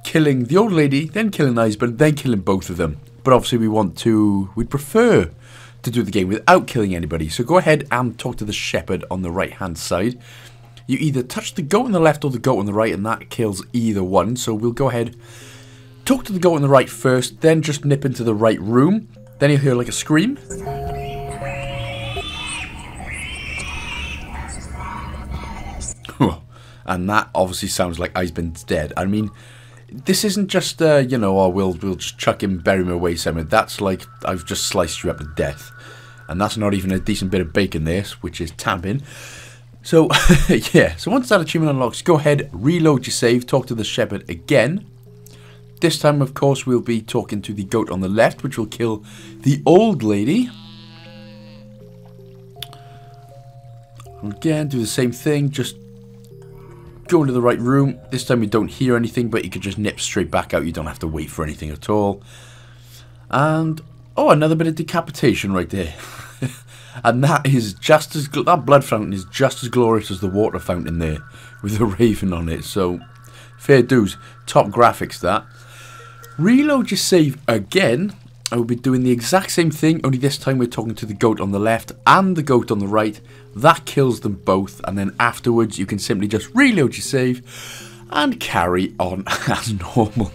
killing the old lady, then killing Eisben, then killing both of them but obviously we want to, we'd prefer to do the game without killing anybody. So go ahead and talk to the shepherd on the right hand side. You either touch the goat on the left or the goat on the right and that kills either one. So we'll go ahead, talk to the goat on the right first, then just nip into the right room. Then you'll hear like a scream. and that obviously sounds like Eisben's dead. I mean, this isn't just, uh, you know, oh, we'll, we'll just chuck him, bury him away somewhere. That's like, I've just sliced you up to death. And that's not even a decent bit of bacon there, which is tamping. So, yeah, so once that achievement unlocks, go ahead, reload your save, talk to the shepherd again. This time, of course, we'll be talking to the goat on the left, which will kill the old lady. Again, do the same thing, just go into the right room. This time you don't hear anything, but you can just nip straight back out. You don't have to wait for anything at all. And, oh, another bit of decapitation right there. and that is just as, that blood fountain is just as glorious as the water fountain there, with the raven on it. So, fair dues. Top graphics, that. Reload your save again. I will be doing the exact same thing, only this time we're talking to the goat on the left and the goat on the right. That kills them both, and then afterwards you can simply just reload your save and carry on as normal.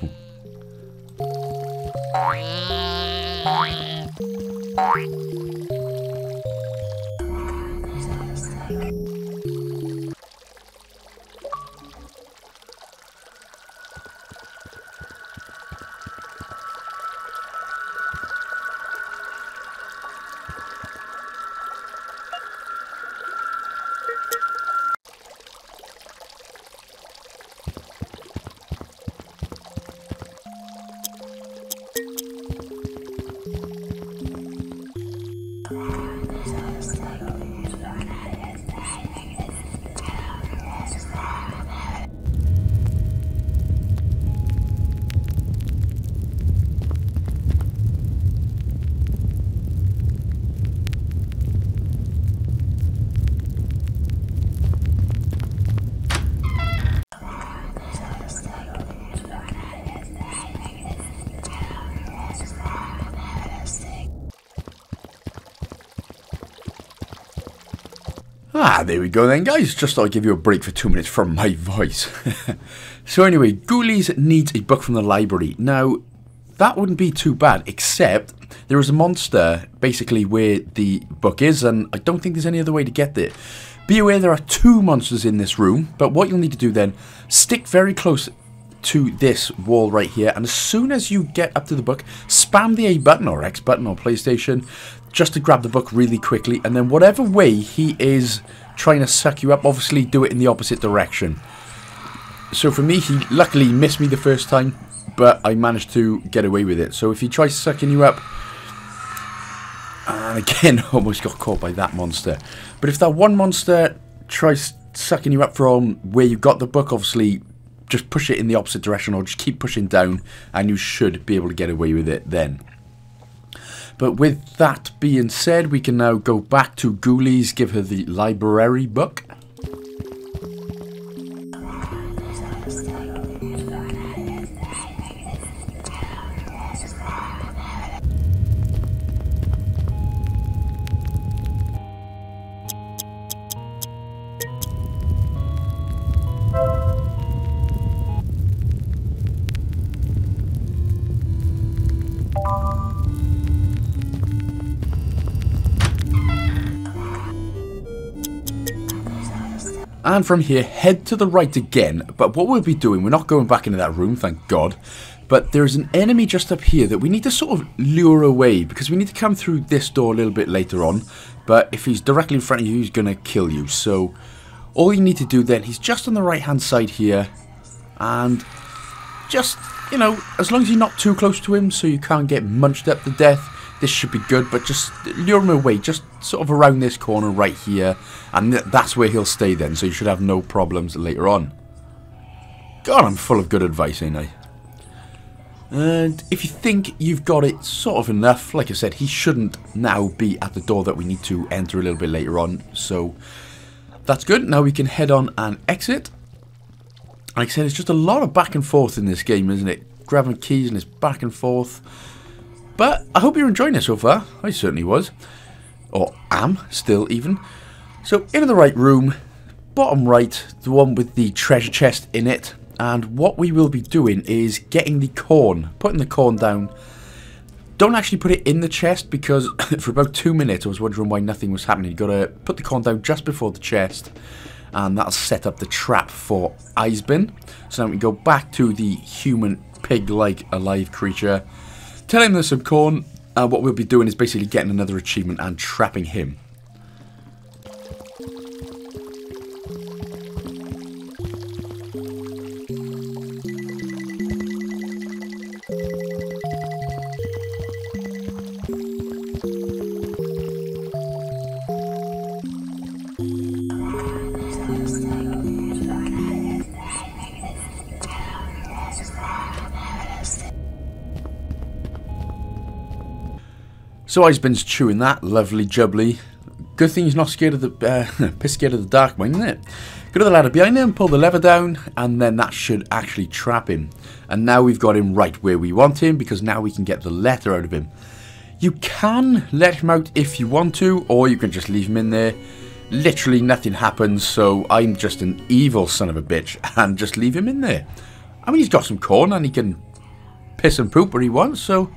Ah, there we go then, guys. Just thought I'd give you a break for two minutes from my voice. so anyway, Ghoulies needs a book from the library. Now, that wouldn't be too bad, except there is a monster basically where the book is, and I don't think there's any other way to get there. Be aware there are two monsters in this room, but what you'll need to do then, stick very close to this wall right here, and as soon as you get up to the book, spam the A button or X button on PlayStation just to grab the book really quickly, and then whatever way he is trying to suck you up, obviously do it in the opposite direction. So for me, he luckily missed me the first time, but I managed to get away with it. So if he tries sucking you up, and again, almost got caught by that monster. But if that one monster tries sucking you up from where you got the book, obviously just push it in the opposite direction or just keep pushing down and you should be able to get away with it then. But with that being said, we can now go back to Ghoulies, give her the library book. And from here, head to the right again. But what we'll be doing, we're not going back into that room, thank God. But there's an enemy just up here that we need to sort of lure away. Because we need to come through this door a little bit later on. But if he's directly in front of you, he's going to kill you. So all you need to do then, he's just on the right hand side here. And just, you know, as long as you're not too close to him so you can't get munched up to death this should be good, but just lure him away, just sort of around this corner right here, and th that's where he'll stay then, so you should have no problems later on. God, I'm full of good advice, ain't I? And if you think you've got it sort of enough, like I said, he shouldn't now be at the door that we need to enter a little bit later on, so that's good. Now we can head on and exit. Like I said, it's just a lot of back and forth in this game, isn't it? Grabbing keys and it's back and forth. But I hope you're enjoying it so far. I certainly was. Or am, still even. So, into the right room, bottom right, the one with the treasure chest in it. And what we will be doing is getting the corn, putting the corn down. Don't actually put it in the chest because for about two minutes I was wondering why nothing was happening. You've got to put the corn down just before the chest and that'll set up the trap for Eisben. So now we go back to the human pig-like alive creature Tell him there's some corn. Uh, what we'll be doing is basically getting another achievement and trapping him. So Eisben's chewing that, lovely jubbly. Good thing he's not scared of the, uh, piss scared of the dark, mind, isn't it? Go to the ladder behind him, pull the lever down, and then that should actually trap him. And now we've got him right where we want him, because now we can get the letter out of him. You can let him out if you want to, or you can just leave him in there. Literally nothing happens, so I'm just an evil son of a bitch, and just leave him in there. I mean, he's got some corn, and he can piss and poop where he wants, so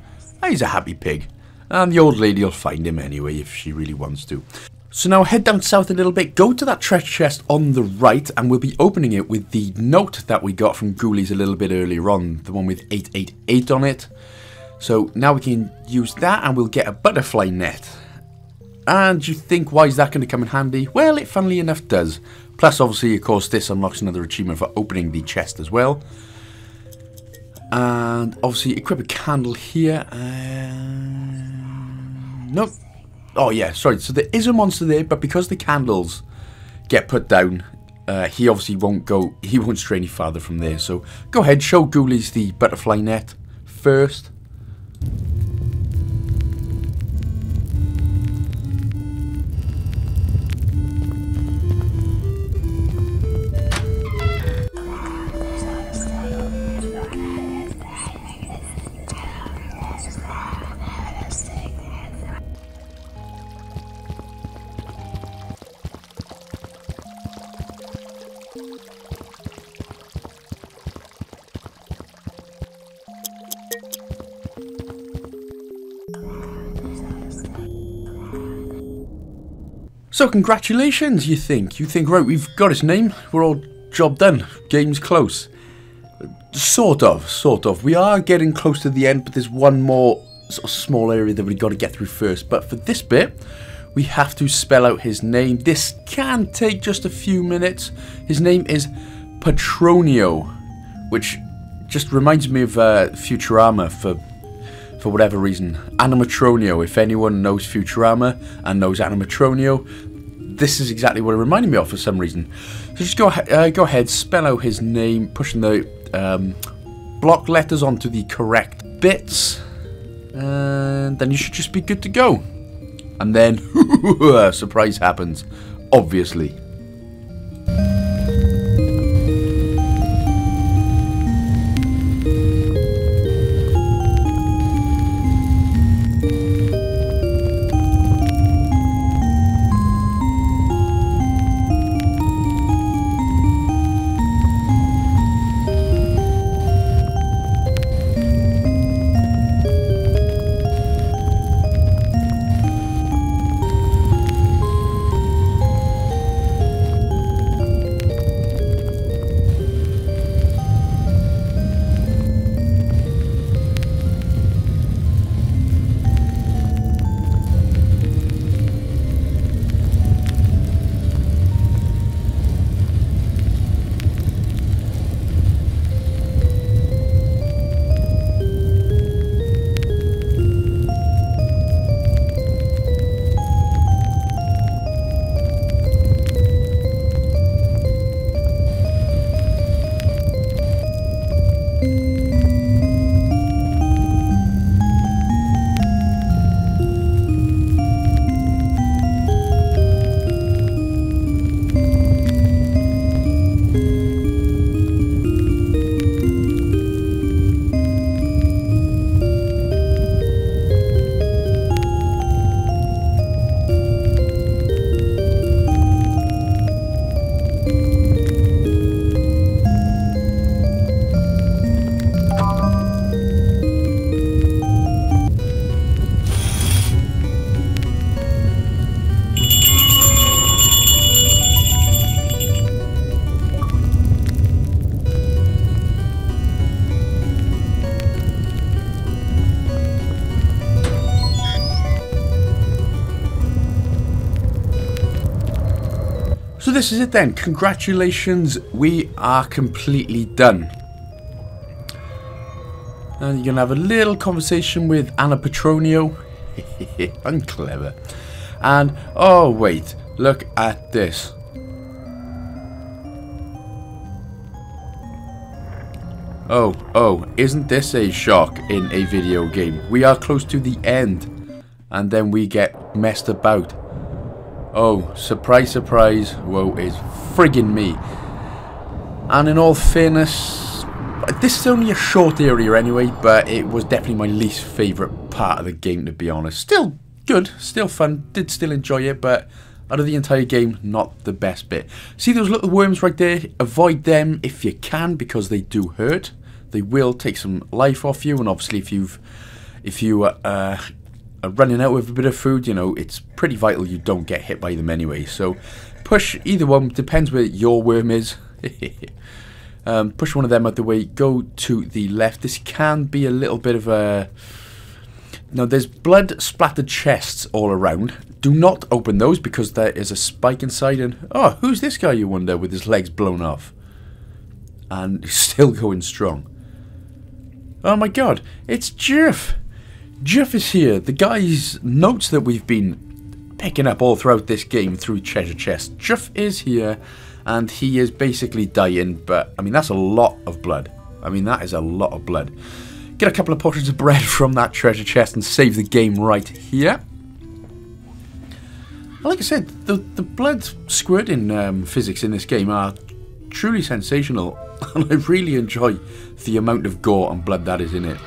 he's a happy pig. And the old lady will find him anyway if she really wants to. So now head down south a little bit, go to that treasure chest on the right, and we'll be opening it with the note that we got from Ghoulies a little bit earlier on, the one with 888 on it. So now we can use that and we'll get a butterfly net. And you think, why is that going to come in handy? Well, it funnily enough does. Plus, obviously, of course, this unlocks another achievement for opening the chest as well. And obviously, equip a candle here. And Nope. Oh, yeah, sorry. So there is a monster there, but because the candles get put down, uh, he obviously won't go, he won't stray any farther from there. So go ahead, show Ghoulies the butterfly net first. So congratulations, you think. You think, right, we've got his name, we're all job done, game's close. Sort of, sort of. We are getting close to the end, but there's one more sort of small area that we've got to get through first. But for this bit, we have to spell out his name. This can take just a few minutes. His name is Petronio, which just reminds me of uh, Futurama for for whatever reason. Animatronio, if anyone knows Futurama and knows Animatronio, this is exactly what it reminded me of for some reason. So just go, uh, go ahead, spell out his name, pushing the um, block letters onto the correct bits, and then you should just be good to go. And then, surprise happens, obviously. This is it then. Congratulations, we are completely done. And you're going to have a little conversation with Anna Petronio. I'm clever. And, oh wait, look at this. Oh, oh, isn't this a shock in a video game? We are close to the end. And then we get messed about. Oh, surprise, surprise, woe is frigging me. And in all fairness, this is only a short area anyway, but it was definitely my least favourite part of the game, to be honest. Still good, still fun, did still enjoy it, but out of the entire game, not the best bit. See those little worms right there? Avoid them if you can, because they do hurt. They will take some life off you, and obviously if you've if you uh, running out with a bit of food, you know, it's pretty vital you don't get hit by them anyway. So push either one, depends where your worm is. um, push one of them out the way, go to the left. This can be a little bit of a... Now, there's blood splattered chests all around. Do not open those because there is a spike inside and... Oh, who's this guy, you wonder, with his legs blown off? And he's still going strong. Oh my god, it's Jeff! Jeff is here. The guy's notes that we've been picking up all throughout this game through treasure chest. Jeff is here and he is basically dying, but I mean, that's a lot of blood. I mean, that is a lot of blood. Get a couple of portions of bread from that treasure chest and save the game right here. Like I said, the, the blood squirting um, physics in this game are truly sensational, and I really enjoy the amount of gore and blood that is in it.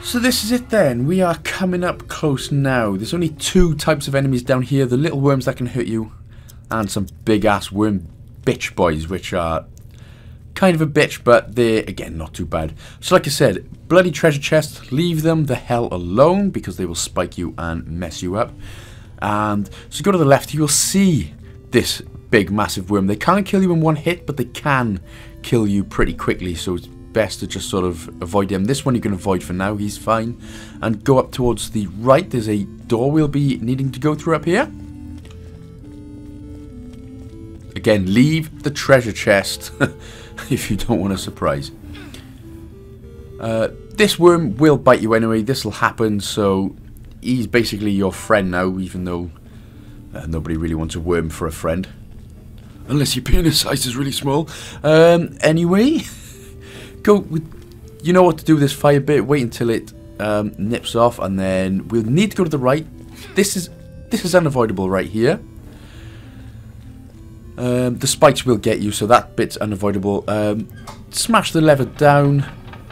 So this is it then, we are coming up close now. There's only two types of enemies down here, the little worms that can hurt you, and some big ass worm bitch boys, which are kind of a bitch, but they're, again, not too bad. So like I said, bloody treasure chests, leave them the hell alone, because they will spike you and mess you up. And so go to the left, you will see this big massive worm. They can't kill you in one hit, but they can kill you pretty quickly, so best to just sort of avoid him. This one you can avoid for now, he's fine. And go up towards the right, there's a door we'll be needing to go through up here. Again, leave the treasure chest if you don't want a surprise. Uh, this worm will bite you anyway, this will happen, so he's basically your friend now, even though uh, nobody really wants a worm for a friend. Unless your penis size is really small. Um, anyway, go with, you know what to do with this fire bit. Wait until it um, nips off, and then we'll need to go to the right. This is this is unavoidable right here. Um, the spikes will get you, so that bit's unavoidable. Um, smash the lever down.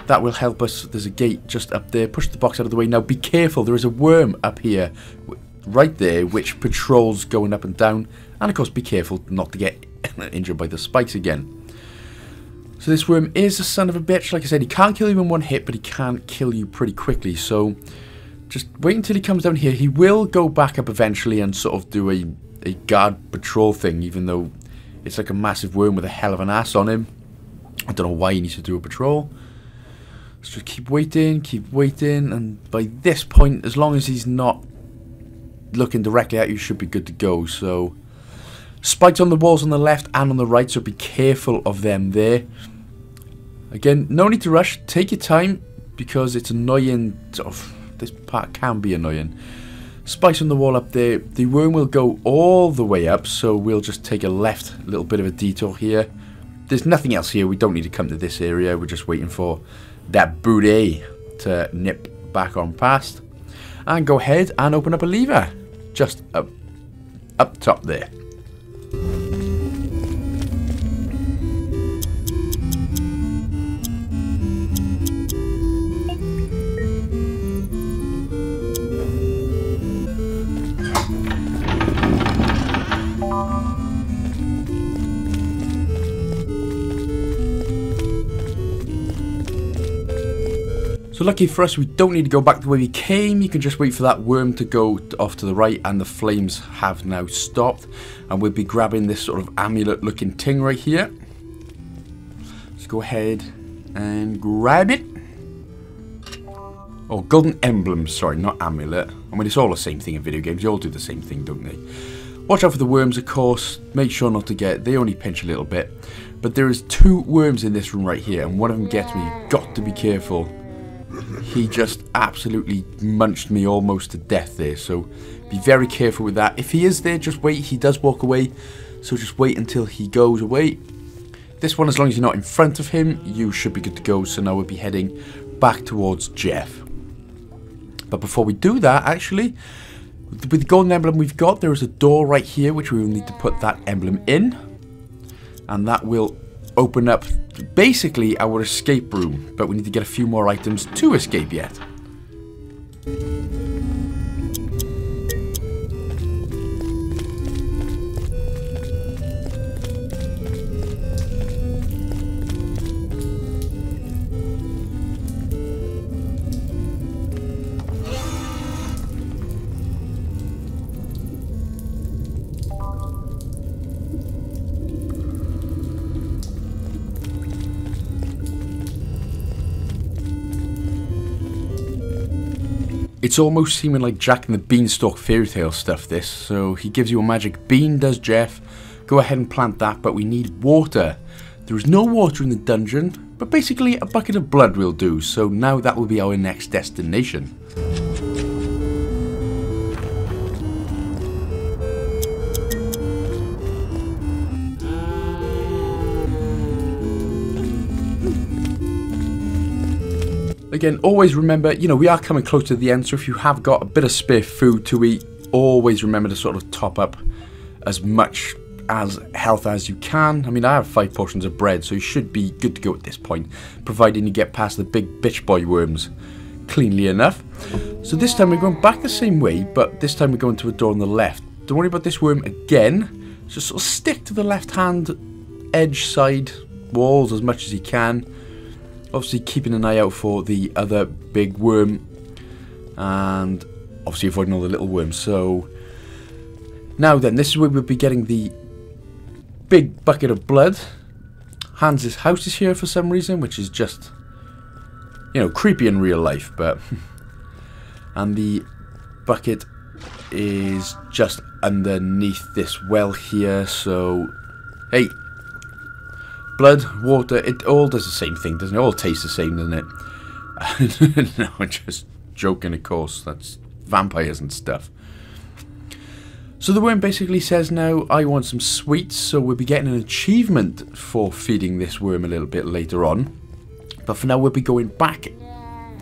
That will help us. There's a gate just up there. Push the box out of the way. Now be careful. There is a worm up here, right there, which patrols going up and down. And of course, be careful not to get injured by the spikes again. So this worm is a son of a bitch. Like I said, he can't kill you in one hit, but he can kill you pretty quickly. So just wait until he comes down here. He will go back up eventually and sort of do a, a guard patrol thing, even though it's like a massive worm with a hell of an ass on him. I don't know why he needs to do a patrol. So just keep waiting, keep waiting, and by this point, as long as he's not looking directly at you, should be good to go. So Spikes on the walls on the left and on the right, so be careful of them there. Again, no need to rush. Take your time because it's annoying. Of, this part can be annoying. Spikes on the wall up there. The worm will go all the way up, so we'll just take a left a little bit of a detour here. There's nothing else here. We don't need to come to this area. We're just waiting for that booty to nip back on past. And go ahead and open up a lever. Just up, up top there. Lucky for us, we don't need to go back the way we came. You can just wait for that worm to go off to the right and the flames have now stopped. And we'll be grabbing this sort of amulet looking thing right here. Let's go ahead and grab it. Oh, golden emblem, sorry, not amulet. I mean, it's all the same thing in video games. You all do the same thing, don't they? Watch out for the worms, of course. Make sure not to get, they only pinch a little bit. But there is two worms in this room right here, and one of them gets me. You've got to be careful he just absolutely munched me almost to death there. So be very careful with that. If he is there, just wait. He does walk away. So just wait until he goes away. This one, as long as you're not in front of him, you should be good to go. So now we'll be heading back towards Jeff. But before we do that, actually, with the golden emblem we've got, there is a door right here, which we will need to put that emblem in. And that will open up basically our escape room, but we need to get a few more items to escape yet. It's almost seeming like Jack and the Beanstalk fairy tale stuff this. So he gives you a magic bean, does Jeff. Go ahead and plant that, but we need water. There is no water in the dungeon, but basically a bucket of blood will do. So now that will be our next destination. Again, always remember, you know, we are coming close to the end, so if you have got a bit of spare food to eat, always remember to sort of top up as much as health as you can. I mean, I have five portions of bread, so you should be good to go at this point, providing you get past the big bitch boy worms cleanly enough. So this time we're going back the same way, but this time we're going to a door on the left. Don't worry about this worm again. Just sort of stick to the left hand edge side walls as much as you can. Obviously keeping an eye out for the other big worm and obviously avoiding all the little worms. So now then, this is where we'll be getting the big bucket of blood. Hans's house is here for some reason, which is just, you know, creepy in real life, but... and the bucket is just underneath this well here, so... Hey! Blood, water, it all does the same thing, doesn't it? it all tastes the same, doesn't it? no, just joking, of course. That's vampires and stuff. So the worm basically says now, I want some sweets, so we'll be getting an achievement for feeding this worm a little bit later on. But for now, we'll be going back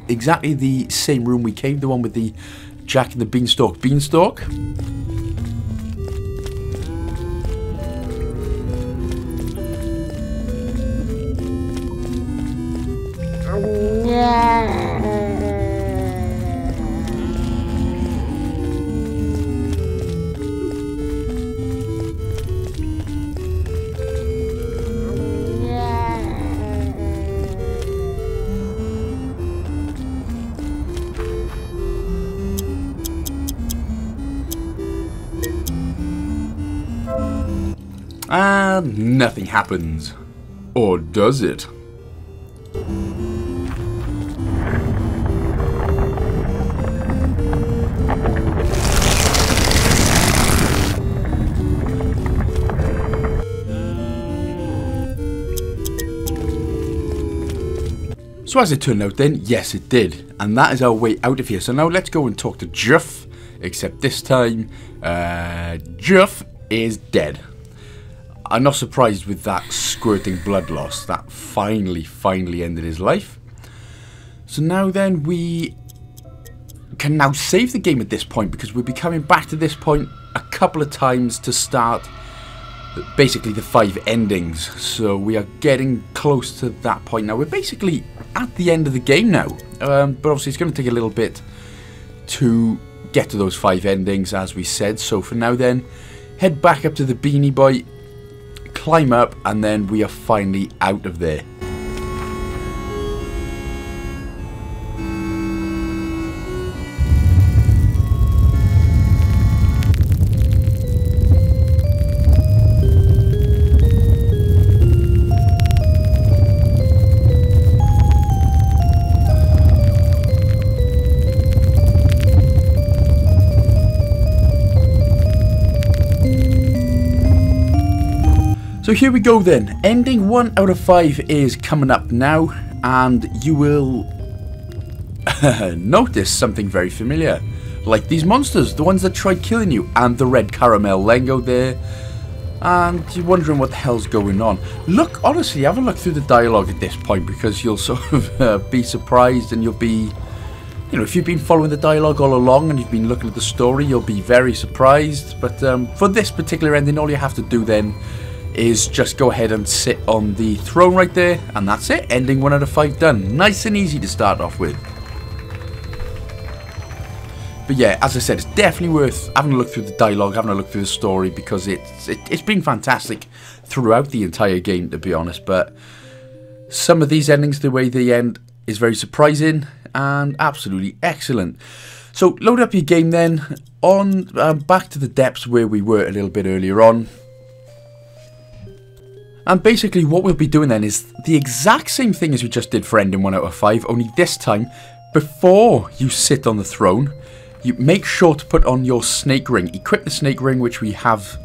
exactly the same room we came, the one with the Jack and the Beanstalk Beanstalk. And nothing happens. Or does it? So as it turned out then, yes it did. And that is our way out of here. So now let's go and talk to Juff. Except this time, uh, Juff is dead. I'm not surprised with that squirting blood loss. That finally, finally ended his life. So now then, we can now save the game at this point because we'll be coming back to this point a couple of times to start basically the five endings. So we are getting close to that point now. We're basically at the end of the game now. Um, but obviously it's going to take a little bit to get to those five endings as we said. So for now then, head back up to the Beanie Boy climb up, and then we are finally out of there. Here we go then. Ending 1 out of 5 is coming up now, and you will notice something very familiar. Like these monsters, the ones that tried killing you, and the red caramel Lengo there. And you're wondering what the hell's going on. Look, honestly, have a look through the dialogue at this point, because you'll sort of uh, be surprised and you'll be... You know, if you've been following the dialogue all along and you've been looking at the story, you'll be very surprised. But um, for this particular ending, all you have to do then is just go ahead and sit on the throne right there, and that's it. Ending 1 out of 5 done. Nice and easy to start off with. But yeah, as I said, it's definitely worth having a look through the dialogue, having a look through the story, because it's, it, it's been fantastic throughout the entire game, to be honest. But some of these endings, the way they end, is very surprising and absolutely excellent. So load up your game then, on um, back to the depths where we were a little bit earlier on. And basically what we'll be doing then is the exact same thing as we just did for ending 1 out of 5, only this time, before you sit on the throne, you make sure to put on your snake ring. Equip the snake ring, which we have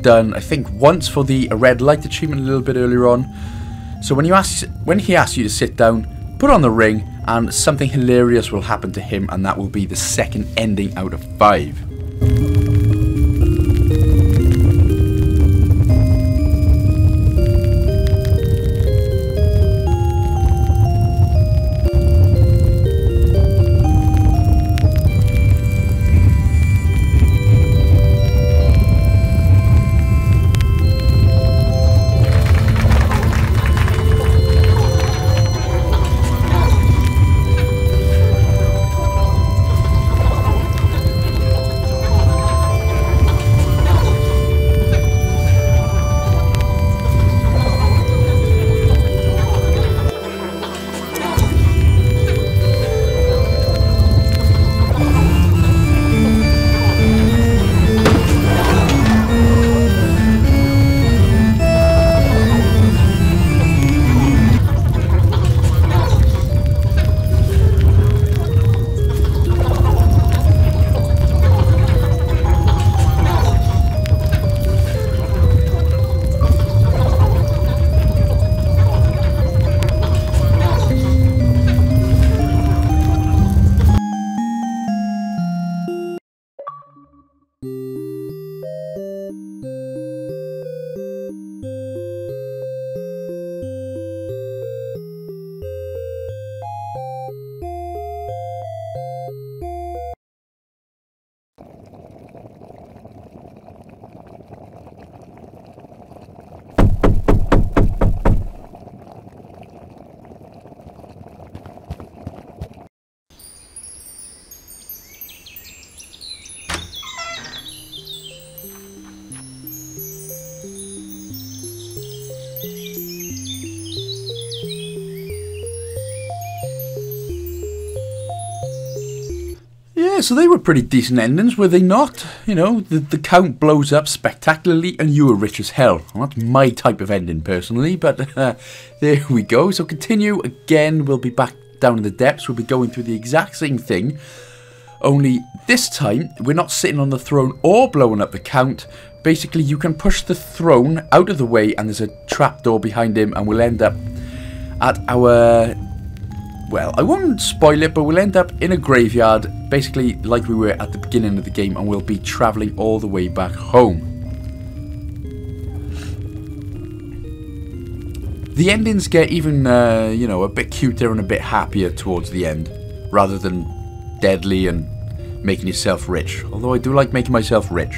done, I think, once for the red light achievement a little bit earlier on. So when you ask, when he asks you to sit down, put on the ring, and something hilarious will happen to him, and that will be the second ending out of 5. So they were pretty decent endings, were they not? You know, the, the count blows up spectacularly and you are rich as hell. Well, that's my type of ending, personally, but uh, there we go. So continue, again, we'll be back down in the depths, we'll be going through the exact same thing, only this time, we're not sitting on the throne or blowing up the count. Basically, you can push the throne out of the way and there's a trapdoor behind him and we'll end up at our well, I won't spoil it, but we'll end up in a graveyard, basically like we were at the beginning of the game, and we'll be travelling all the way back home. The endings get even, uh, you know, a bit cuter and a bit happier towards the end, rather than deadly and making yourself rich. Although I do like making myself rich.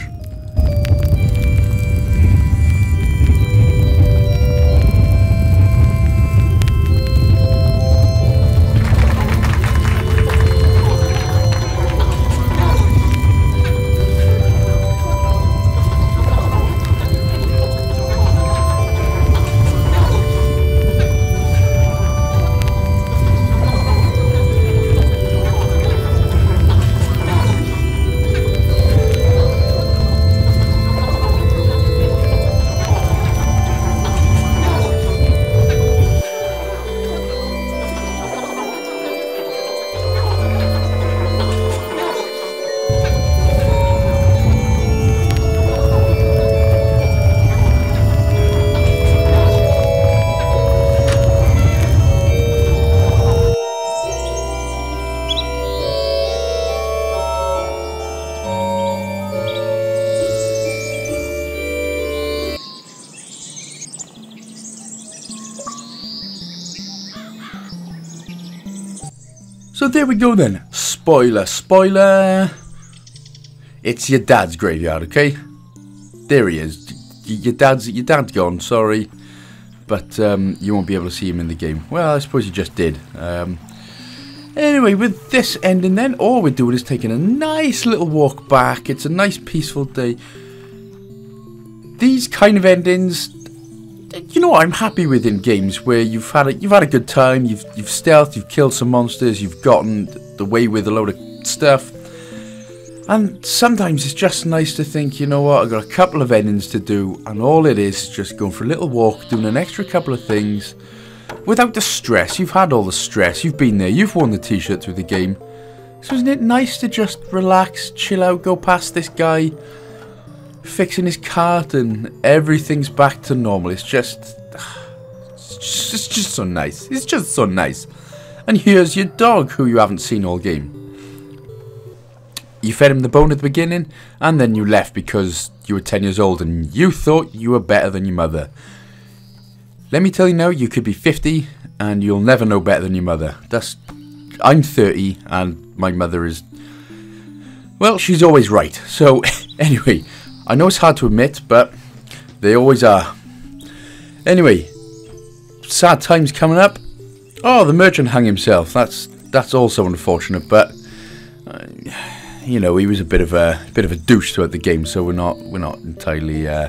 There we go then. Spoiler, spoiler. It's your dad's graveyard, okay? There he is. Your dad's your dad's gone. Sorry, but um, you won't be able to see him in the game. Well, I suppose you just did. Um, anyway, with this ending, then all we're doing is taking a nice little walk back. It's a nice, peaceful day. These kind of endings you know what I'm happy with in games where you've had a, you've had a good time, you've you've stealthed, you've killed some monsters, you've gotten the way with a load of stuff. And sometimes it's just nice to think, you know what, I've got a couple of endings to do, and all it is is just going for a little walk, doing an extra couple of things, without the stress. You've had all the stress, you've been there, you've worn the t-shirt through the game. So isn't it nice to just relax, chill out, go past this guy, fixing his cart and everything's back to normal. It's just, it's just, so nice. It's just so nice. And here's your dog, who you haven't seen all game. You fed him the bone at the beginning, and then you left because you were 10 years old and you thought you were better than your mother. Let me tell you now, you could be 50 and you'll never know better than your mother. That's, I'm 30 and my mother is, well, she's always right. So, anyway, I know it's hard to admit, but they always are. Anyway, sad times coming up. Oh, the merchant hung himself. That's that's also unfortunate, but uh, you know he was a bit of a bit of a douche throughout the game, so we're not we're not entirely uh,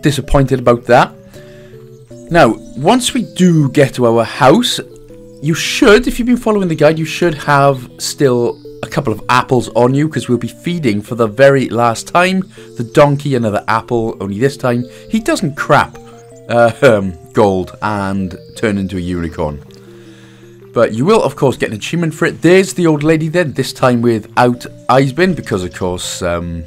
disappointed about that. Now, once we do get to our house, you should, if you've been following the guide, you should have still a couple of apples on you because we'll be feeding for the very last time. The donkey another apple only this time. He doesn't crap uh, um, gold and turn into a unicorn. But you will of course get an achievement for it. There's the old lady then this time without Eisbin because of course um,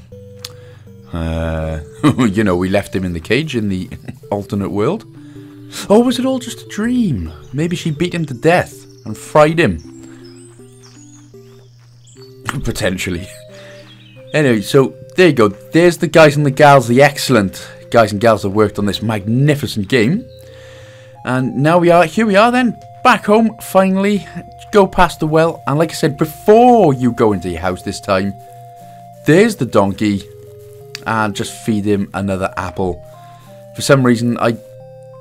uh, you know we left him in the cage in the alternate world. Or was it all just a dream? Maybe she beat him to death and fried him Potentially. Anyway, so there you go. There's the guys and the gals, the excellent guys and gals that worked on this magnificent game. And now we are, here we are then, back home, finally. Go past the well, and like I said, before you go into your house this time, there's the donkey, and just feed him another apple. For some reason, I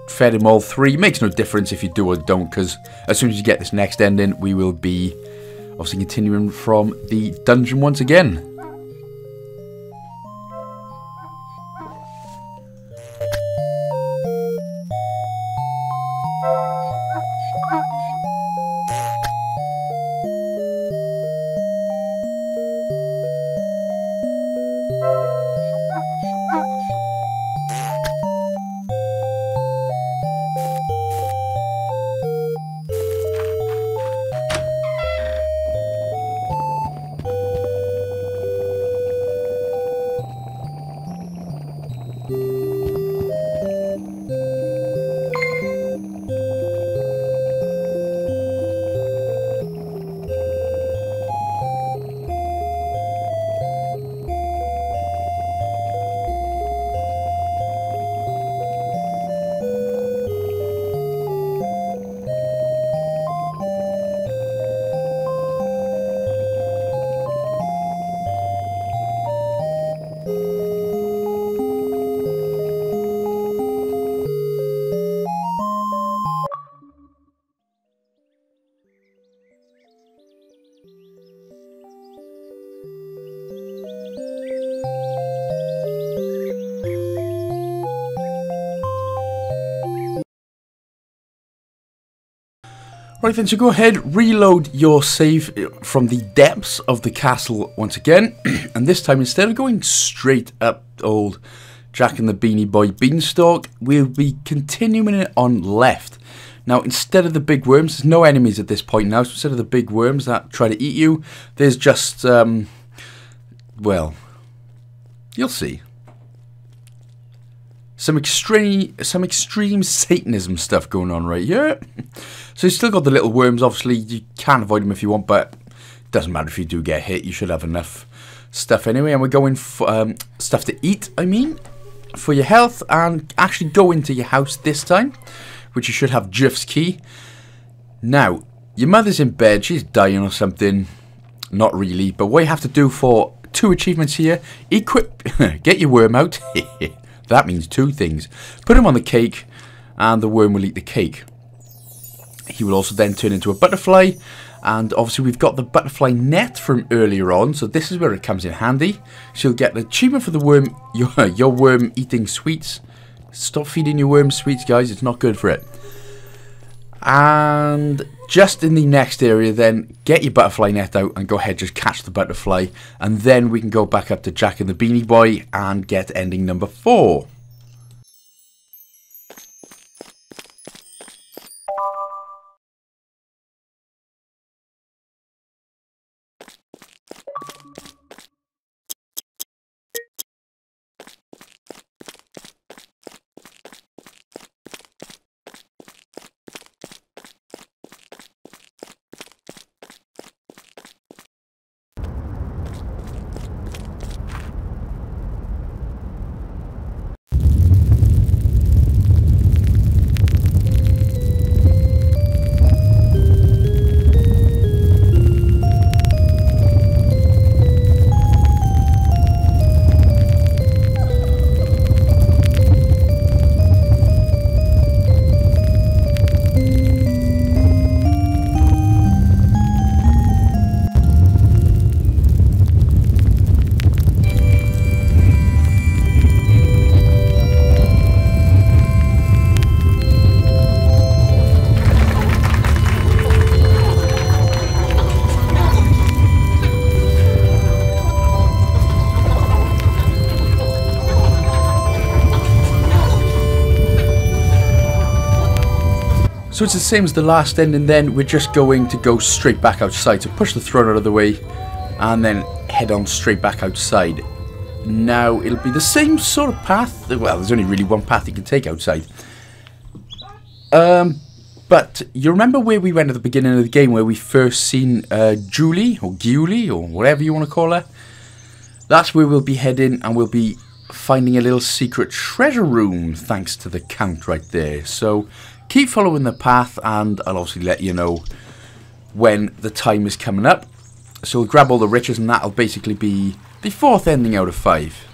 fed him all three. Makes no difference if you do or don't, because as soon as you get this next ending, we will be obviously continuing from the dungeon once again. Then, so go ahead, reload your save from the depths of the castle once again. and this time, instead of going straight up old Jack and the Beanie Boy Beanstalk, we'll be continuing it on left. Now, instead of the big worms, there's no enemies at this point now. So instead of the big worms that try to eat you, there's just, um, well, you'll see some extreme some extreme Satanism stuff going on right here. So you still got the little worms. Obviously, you can avoid them if you want, but it doesn't matter if you do get hit. You should have enough stuff anyway. And we're going for um, stuff to eat. I mean, for your health, and actually go into your house this time, which you should have Jeff's key. Now, your mother's in bed. She's dying or something. Not really, but what you have to do for two achievements here: equip, get your worm out. That means two things. Put him on the cake, and the worm will eat the cake. He will also then turn into a butterfly, and obviously we've got the butterfly net from earlier on, so this is where it comes in handy. So you'll get the achievement for the worm, your, your worm eating sweets. Stop feeding your worm sweets, guys, it's not good for it. And just in the next area then, get your butterfly net out and go ahead, just catch the butterfly. And then we can go back up to Jack and the Beanie Boy and get ending number four. So it's the same as the last end and then we're just going to go straight back outside. So push the throne out of the way and then head on straight back outside. Now it'll be the same sort of path. Well, there's only really one path you can take outside. Um, but you remember where we went at the beginning of the game where we first seen uh, Julie or Giulie or whatever you want to call her? That's where we'll be heading and we'll be finding a little secret treasure room thanks to the count right there. So keep following the path and I'll obviously let you know when the time is coming up. So we'll grab all the riches and that'll basically be the fourth ending out of five.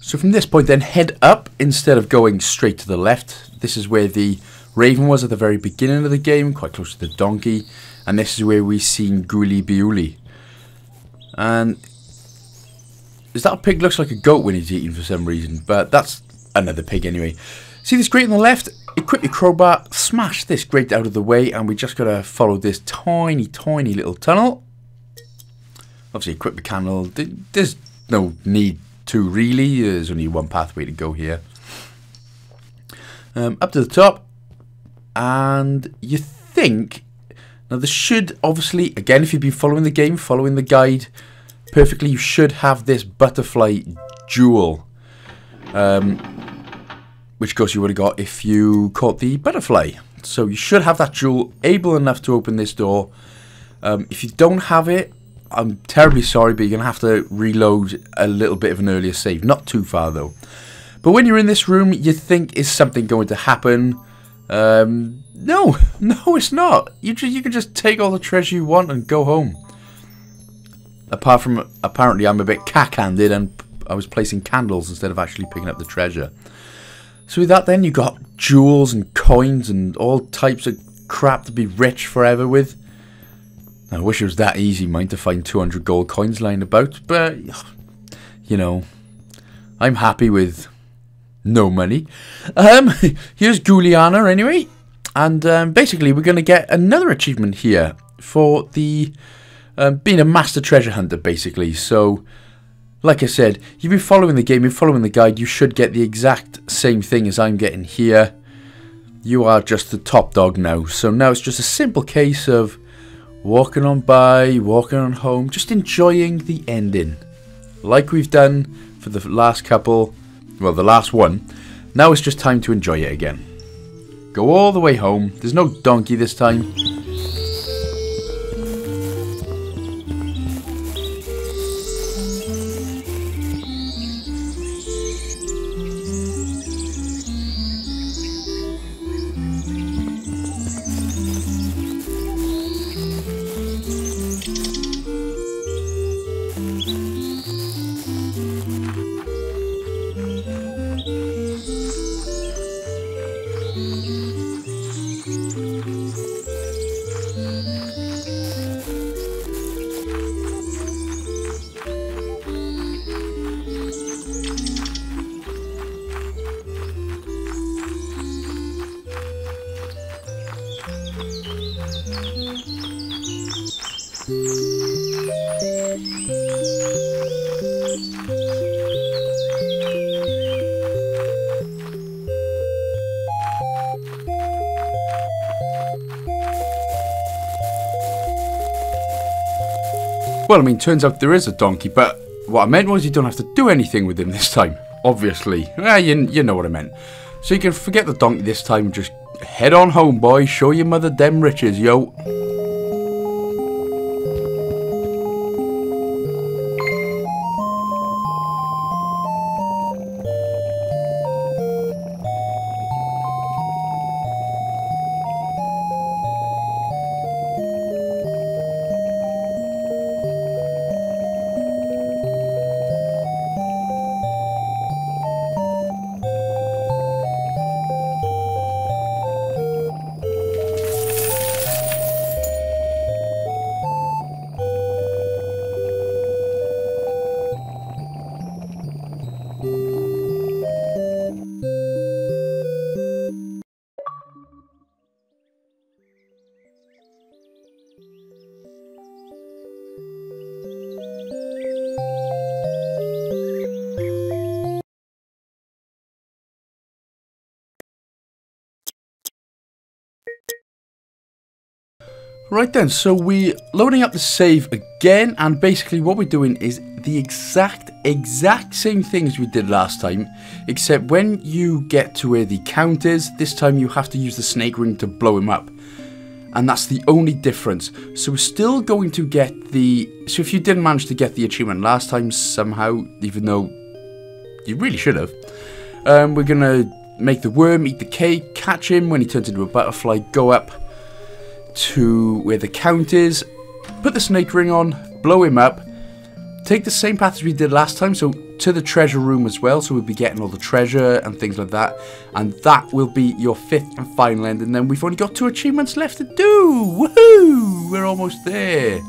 So from this point then head up instead of going straight to the left. This is where the raven was at the very beginning of the game, quite close to the donkey. And this is where we've seen Ghoulie Biuli. And is that pig looks like a goat when he's eating for some reason, but that's another pig anyway. See this grate on the left? Equip your crowbar, smash this grate out of the way, and we just gotta follow this tiny, tiny little tunnel. Obviously equip the candle. There's no need to really. There's only one pathway to go here. Um, up to the top. And you think... Now this should obviously, again if you've been following the game, following the guide perfectly, you should have this butterfly jewel. Um, which of course you would have got if you caught the butterfly. So you should have that jewel able enough to open this door. Um, if you don't have it, I'm terribly sorry, but you're going to have to reload a little bit of an earlier save. Not too far, though. But when you're in this room, you think, is something going to happen? Um, no, no, it's not. You, just, you can just take all the treasure you want and go home. Apart from, apparently, I'm a bit cack-handed and I was placing candles instead of actually picking up the treasure. So with that then, you got jewels and coins and all types of crap to be rich forever with. I wish it was that easy, mind, to find 200 gold coins lying about, but, you know, I'm happy with no money. Um, here's Giuliana anyway, and um, basically we're going to get another achievement here for the um, being a master treasure hunter, basically. So, like I said, you've been following the game, you're following the guide, you should get the exact same thing as I'm getting here. You are just the top dog now. So now it's just a simple case of walking on by, walking on home, just enjoying the ending. Like we've done for the last couple, well, the last one. Now it's just time to enjoy it again. Go all the way home. There's no donkey this time. Well, I mean, turns out there is a donkey, but what I meant was you don't have to do anything with him this time. Obviously. Yeah, you, you know what I meant. So you can forget the donkey this time, just head on home, boy. Show your mother them riches, yo. Right then, so we're loading up the save again, and basically what we're doing is the exact, exact same things we did last time, except when you get to where the count is, this time you have to use the snake ring to blow him up. And that's the only difference. So we're still going to get the... So if you didn't manage to get the achievement last time somehow, even though you really should have, um, we're going to make the worm eat the cake, catch him when he turns into a butterfly, go up, to where the count is, put the snake ring on, blow him up, take the same path as we did last time, so to the treasure room as well, so we'll be getting all the treasure and things like that, and that will be your fifth and final end, and then we've only got two achievements left to do! Woohoo! We're almost there.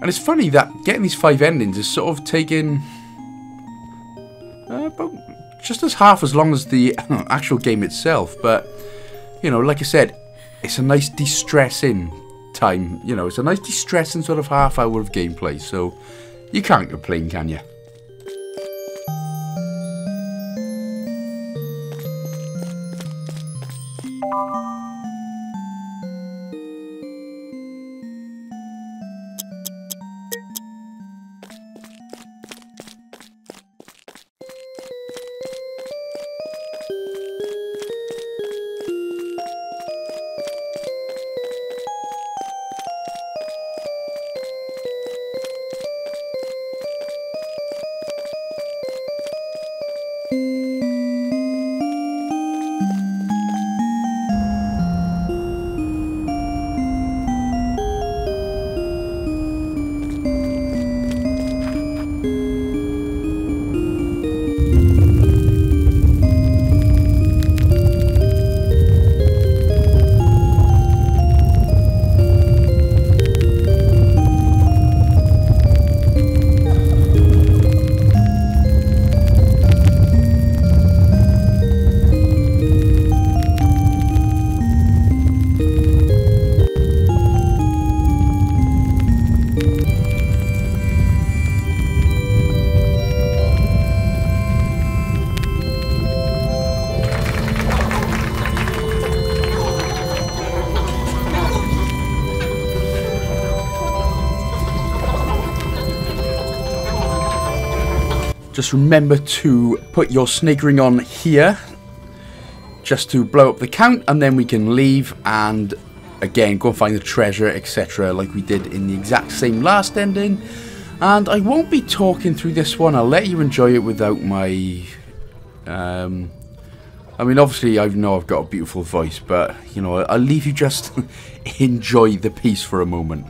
And it's funny that getting these five endings is sort of taking uh, about just as half as long as the actual game itself. But, you know, like I said, it's a nice de-stressing time. You know, it's a nice de-stressing sort of half hour of gameplay. So you can't complain, can you? Just remember to put your snake ring on here just to blow up the count and then we can leave and again go find the treasure etc like we did in the exact same last ending. And I won't be talking through this one. I'll let you enjoy it without my um, I mean obviously I know I've got a beautiful voice but you know I'll leave you just enjoy the piece for a moment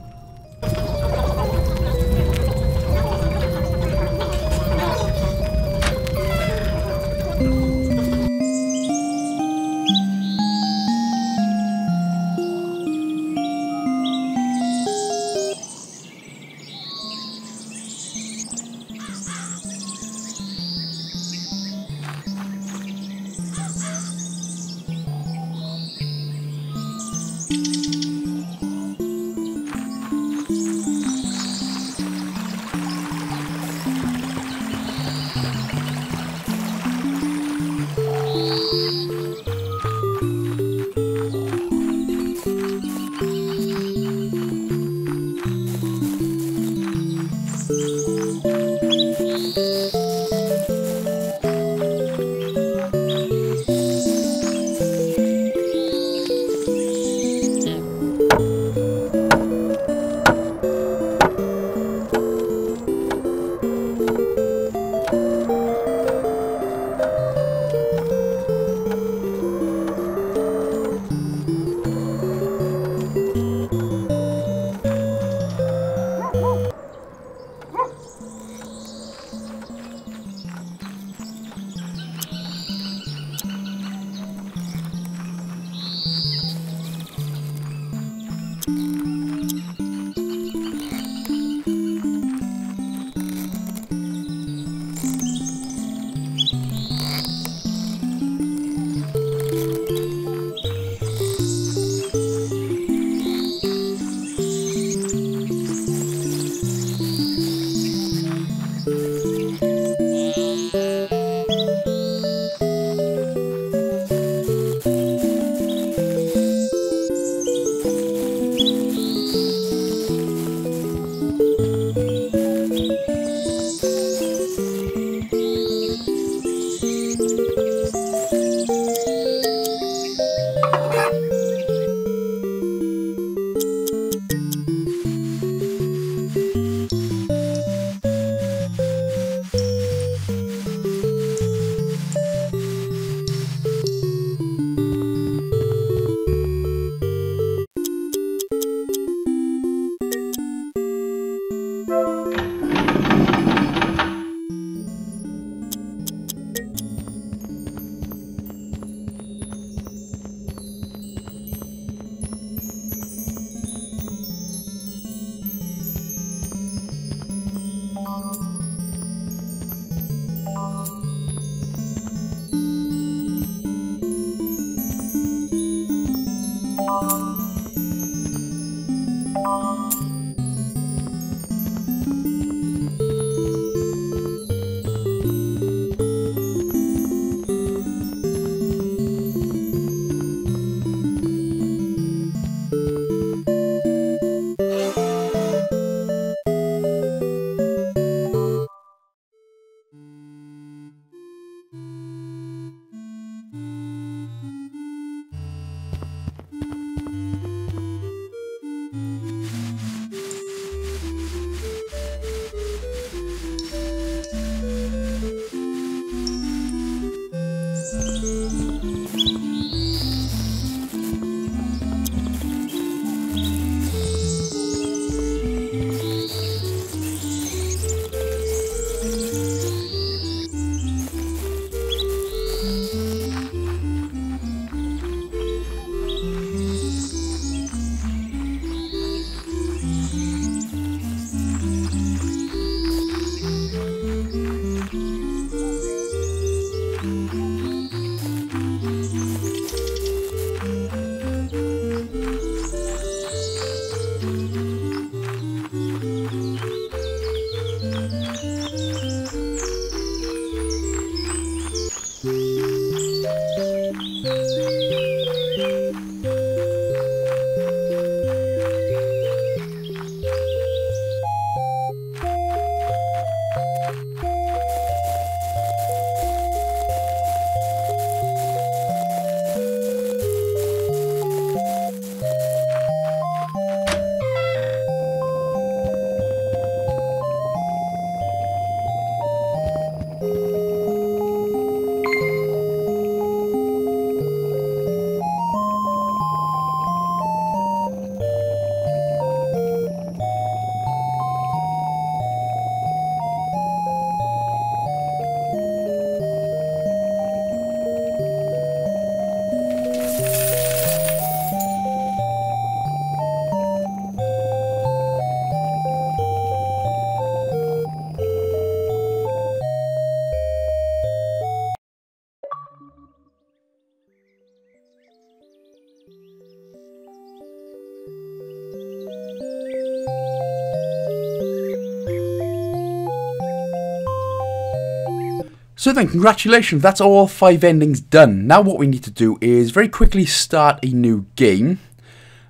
So then, congratulations, that's all five endings done. Now what we need to do is very quickly start a new game.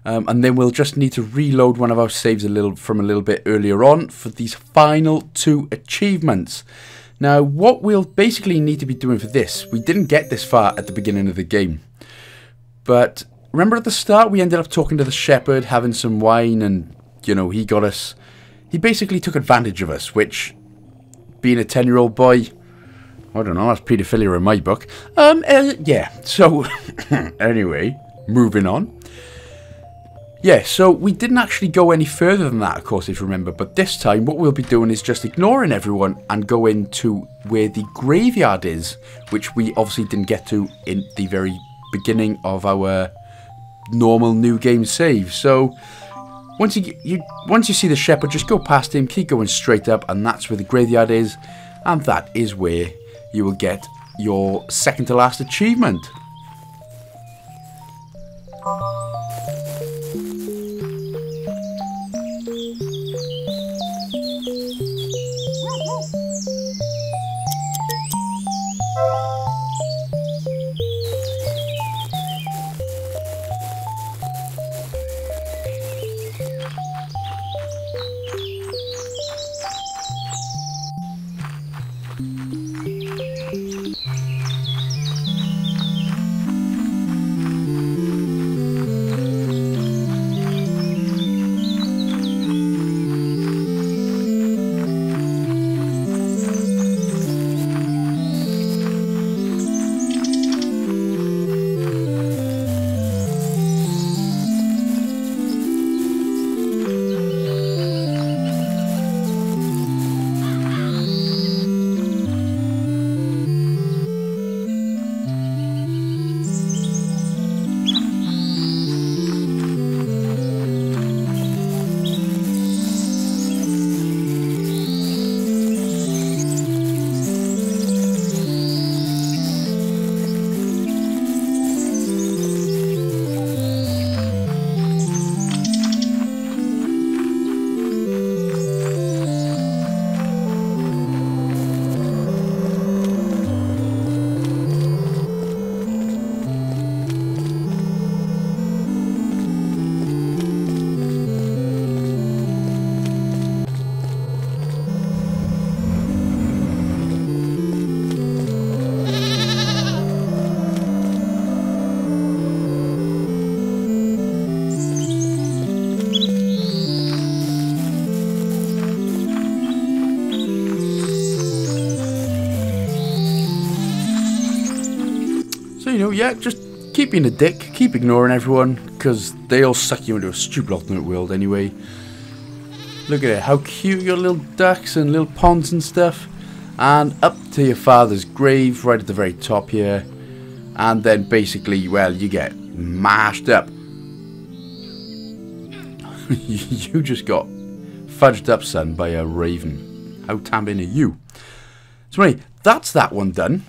Um, and then we'll just need to reload one of our saves a little from a little bit earlier on for these final two achievements. Now, what we'll basically need to be doing for this, we didn't get this far at the beginning of the game. But remember at the start, we ended up talking to the shepherd, having some wine, and, you know, he got us... He basically took advantage of us, which, being a 10-year-old boy, I don't know, that's paedophilia in my book. Um, uh, yeah, so, anyway, moving on. Yeah, so we didn't actually go any further than that, of course, if you remember. But this time, what we'll be doing is just ignoring everyone and go into where the graveyard is, which we obviously didn't get to in the very beginning of our normal new game save. So, once you, you once you see the shepherd, just go past him, keep going straight up, and that's where the graveyard is, and that is where you will get your second to last achievement. Just keep being a dick, keep ignoring everyone, because they all suck you into a stupid alternate world anyway. Look at it, how cute your little ducks and little ponds and stuff. And up to your father's grave, right at the very top here. And then basically, well, you get mashed up. you just got fudged up, son, by a raven. How tamping are you? So anyway, that's that one done.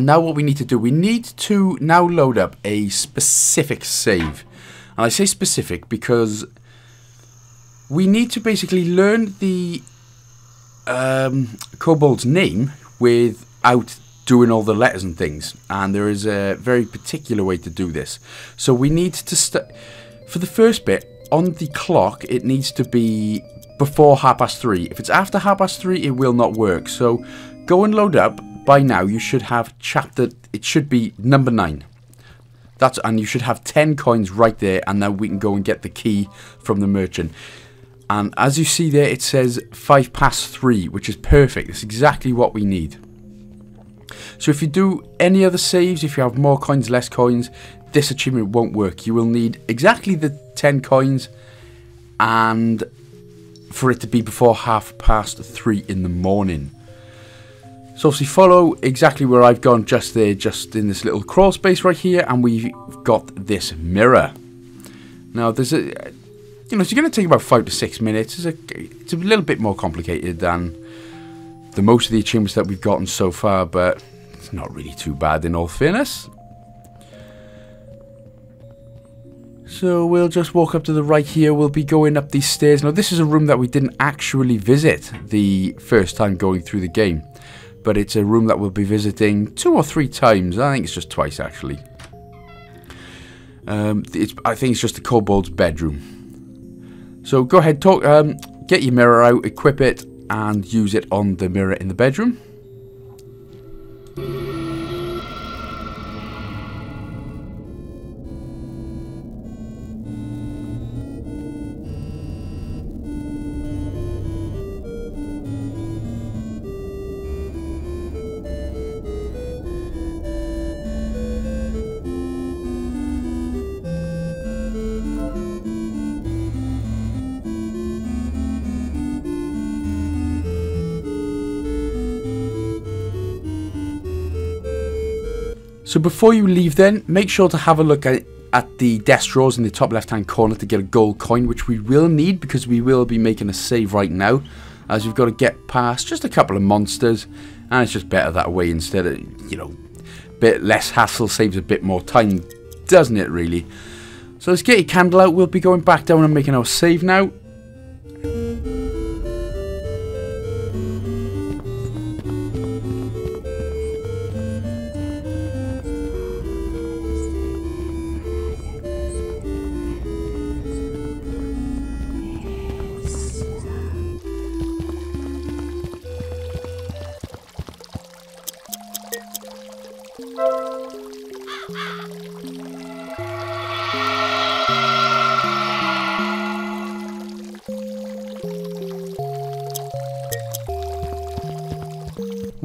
And now what we need to do, we need to now load up a specific save. And I say specific because we need to basically learn the um, kobold's name without doing all the letters and things. And there is a very particular way to do this. So we need to start, for the first bit, on the clock, it needs to be before half past three. If it's after half past three, it will not work. So go and load up. By now, you should have chapter, it should be number nine. That's And you should have 10 coins right there, and then we can go and get the key from the merchant. And as you see there, it says 5 past 3, which is perfect. It's exactly what we need. So if you do any other saves, if you have more coins, less coins, this achievement won't work. You will need exactly the 10 coins and for it to be before half past 3 in the morning. So obviously follow exactly where I've gone just there, just in this little crawl space right here, and we've got this mirror. Now there's a, you know, it's going to take about 5 to 6 minutes. It's a, it's a little bit more complicated than the most of the achievements that we've gotten so far, but it's not really too bad in all fairness. So we'll just walk up to the right here. We'll be going up these stairs. Now this is a room that we didn't actually visit the first time going through the game. But it's a room that we'll be visiting two or three times. I think it's just twice actually. Um, I think it's just the kobold's bedroom. So go ahead, talk, um, get your mirror out, equip it, and use it on the mirror in the bedroom. So before you leave then, make sure to have a look at, at the desk drawers in the top left hand corner to get a gold coin, which we will need because we will be making a save right now. As we've got to get past just a couple of monsters, and it's just better that way instead of, you know, bit less hassle, saves a bit more time, doesn't it really? So let's get your candle out, we'll be going back down and making our save now.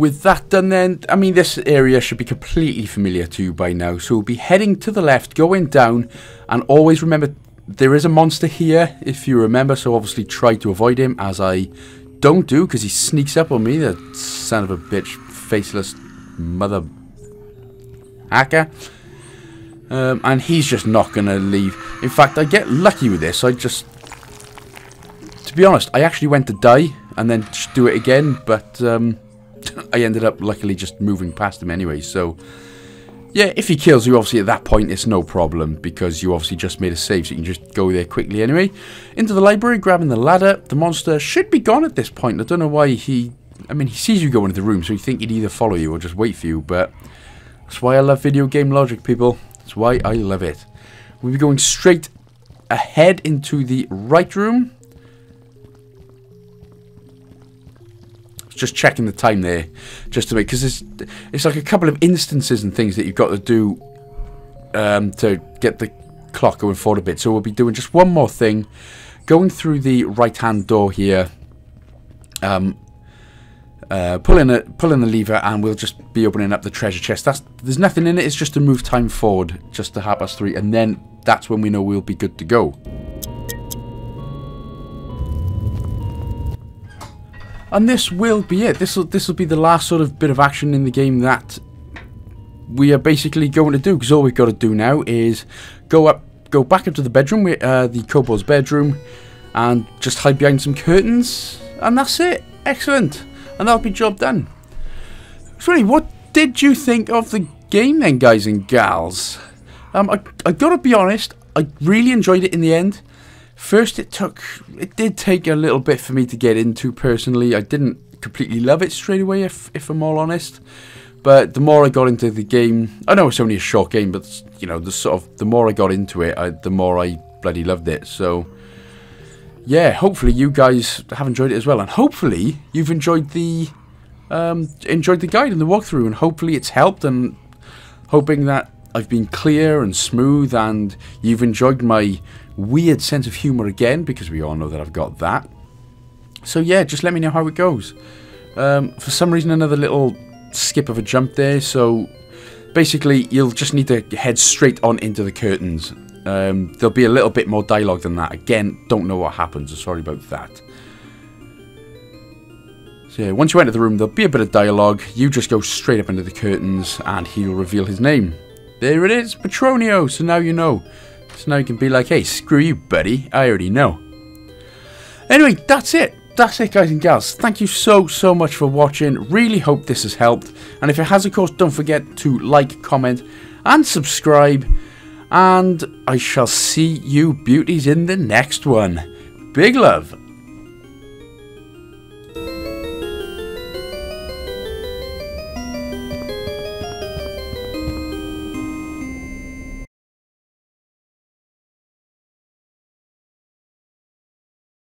With that done then, I mean this area should be completely familiar to you by now. So we'll be heading to the left, going down, and always remember there is a monster here, if you remember, so obviously try to avoid him, as I don't do, because he sneaks up on me, the son of a bitch, faceless mother hacker. Um, and he's just not going to leave. In fact, I get lucky with this. I just... To be honest, I actually went to die and then just do it again, but um, I ended up luckily just moving past him anyway, so... Yeah, if he kills you, obviously at that point it's no problem because you obviously just made a save, so you can just go there quickly anyway. Into the library, grabbing the ladder. The monster should be gone at this point. I don't know why he... I mean, he sees you go into the room, so you think he'd either follow you or just wait for you, but... That's why I love video game logic, people. That's why I love it. We'll be going straight ahead into the right room. Just checking the time there, just to make because it's it's like a couple of instances and things that you've got to do um, to get the clock going forward a bit. So we'll be doing just one more thing, going through the right hand door here. Um, uh, pull in a pulling the lever and we'll just be opening up the treasure chest. That's there's nothing in it. It's just to move time forward, just to half past three, and then that's when we know we'll be good to go. And this will be it. This will this will be the last sort of bit of action in the game that we are basically going to do. Because all we've got to do now is go up, go back up to the bedroom, uh, the kobold's bedroom, and just hide behind some curtains, and that's it. Excellent and that'll be job done. So anyway, what did you think of the game then, guys and gals? Um, I, I gotta be honest, I really enjoyed it in the end. First, it took, it did take a little bit for me to get into personally. I didn't completely love it straight away, if, if I'm all honest. But the more I got into the game, I know it's only a short game, but you know, the sort of the more I got into it, I, the more I bloody loved it. So yeah, hopefully you guys have enjoyed it as well, and hopefully you've enjoyed the um, enjoyed the guide and the walkthrough, and hopefully it's helped, and hoping that I've been clear and smooth, and you've enjoyed my weird sense of humour again, because we all know that I've got that. So yeah, just let me know how it goes. Um, for some reason, another little skip of a jump there, so basically you'll just need to head straight on into the curtains um, there'll be a little bit more dialogue than that. Again, don't know what happens. Sorry about that. So yeah, once you enter the room, there'll be a bit of dialogue. You just go straight up into the curtains and he'll reveal his name. There it is, Petronio. So now you know. So now you can be like, hey, screw you, buddy. I already know. Anyway, that's it. That's it, guys and gals. Thank you so, so much for watching. Really hope this has helped. And if it has, of course, don't forget to like, comment, and subscribe. And I shall see you beauties in the next one. Big love.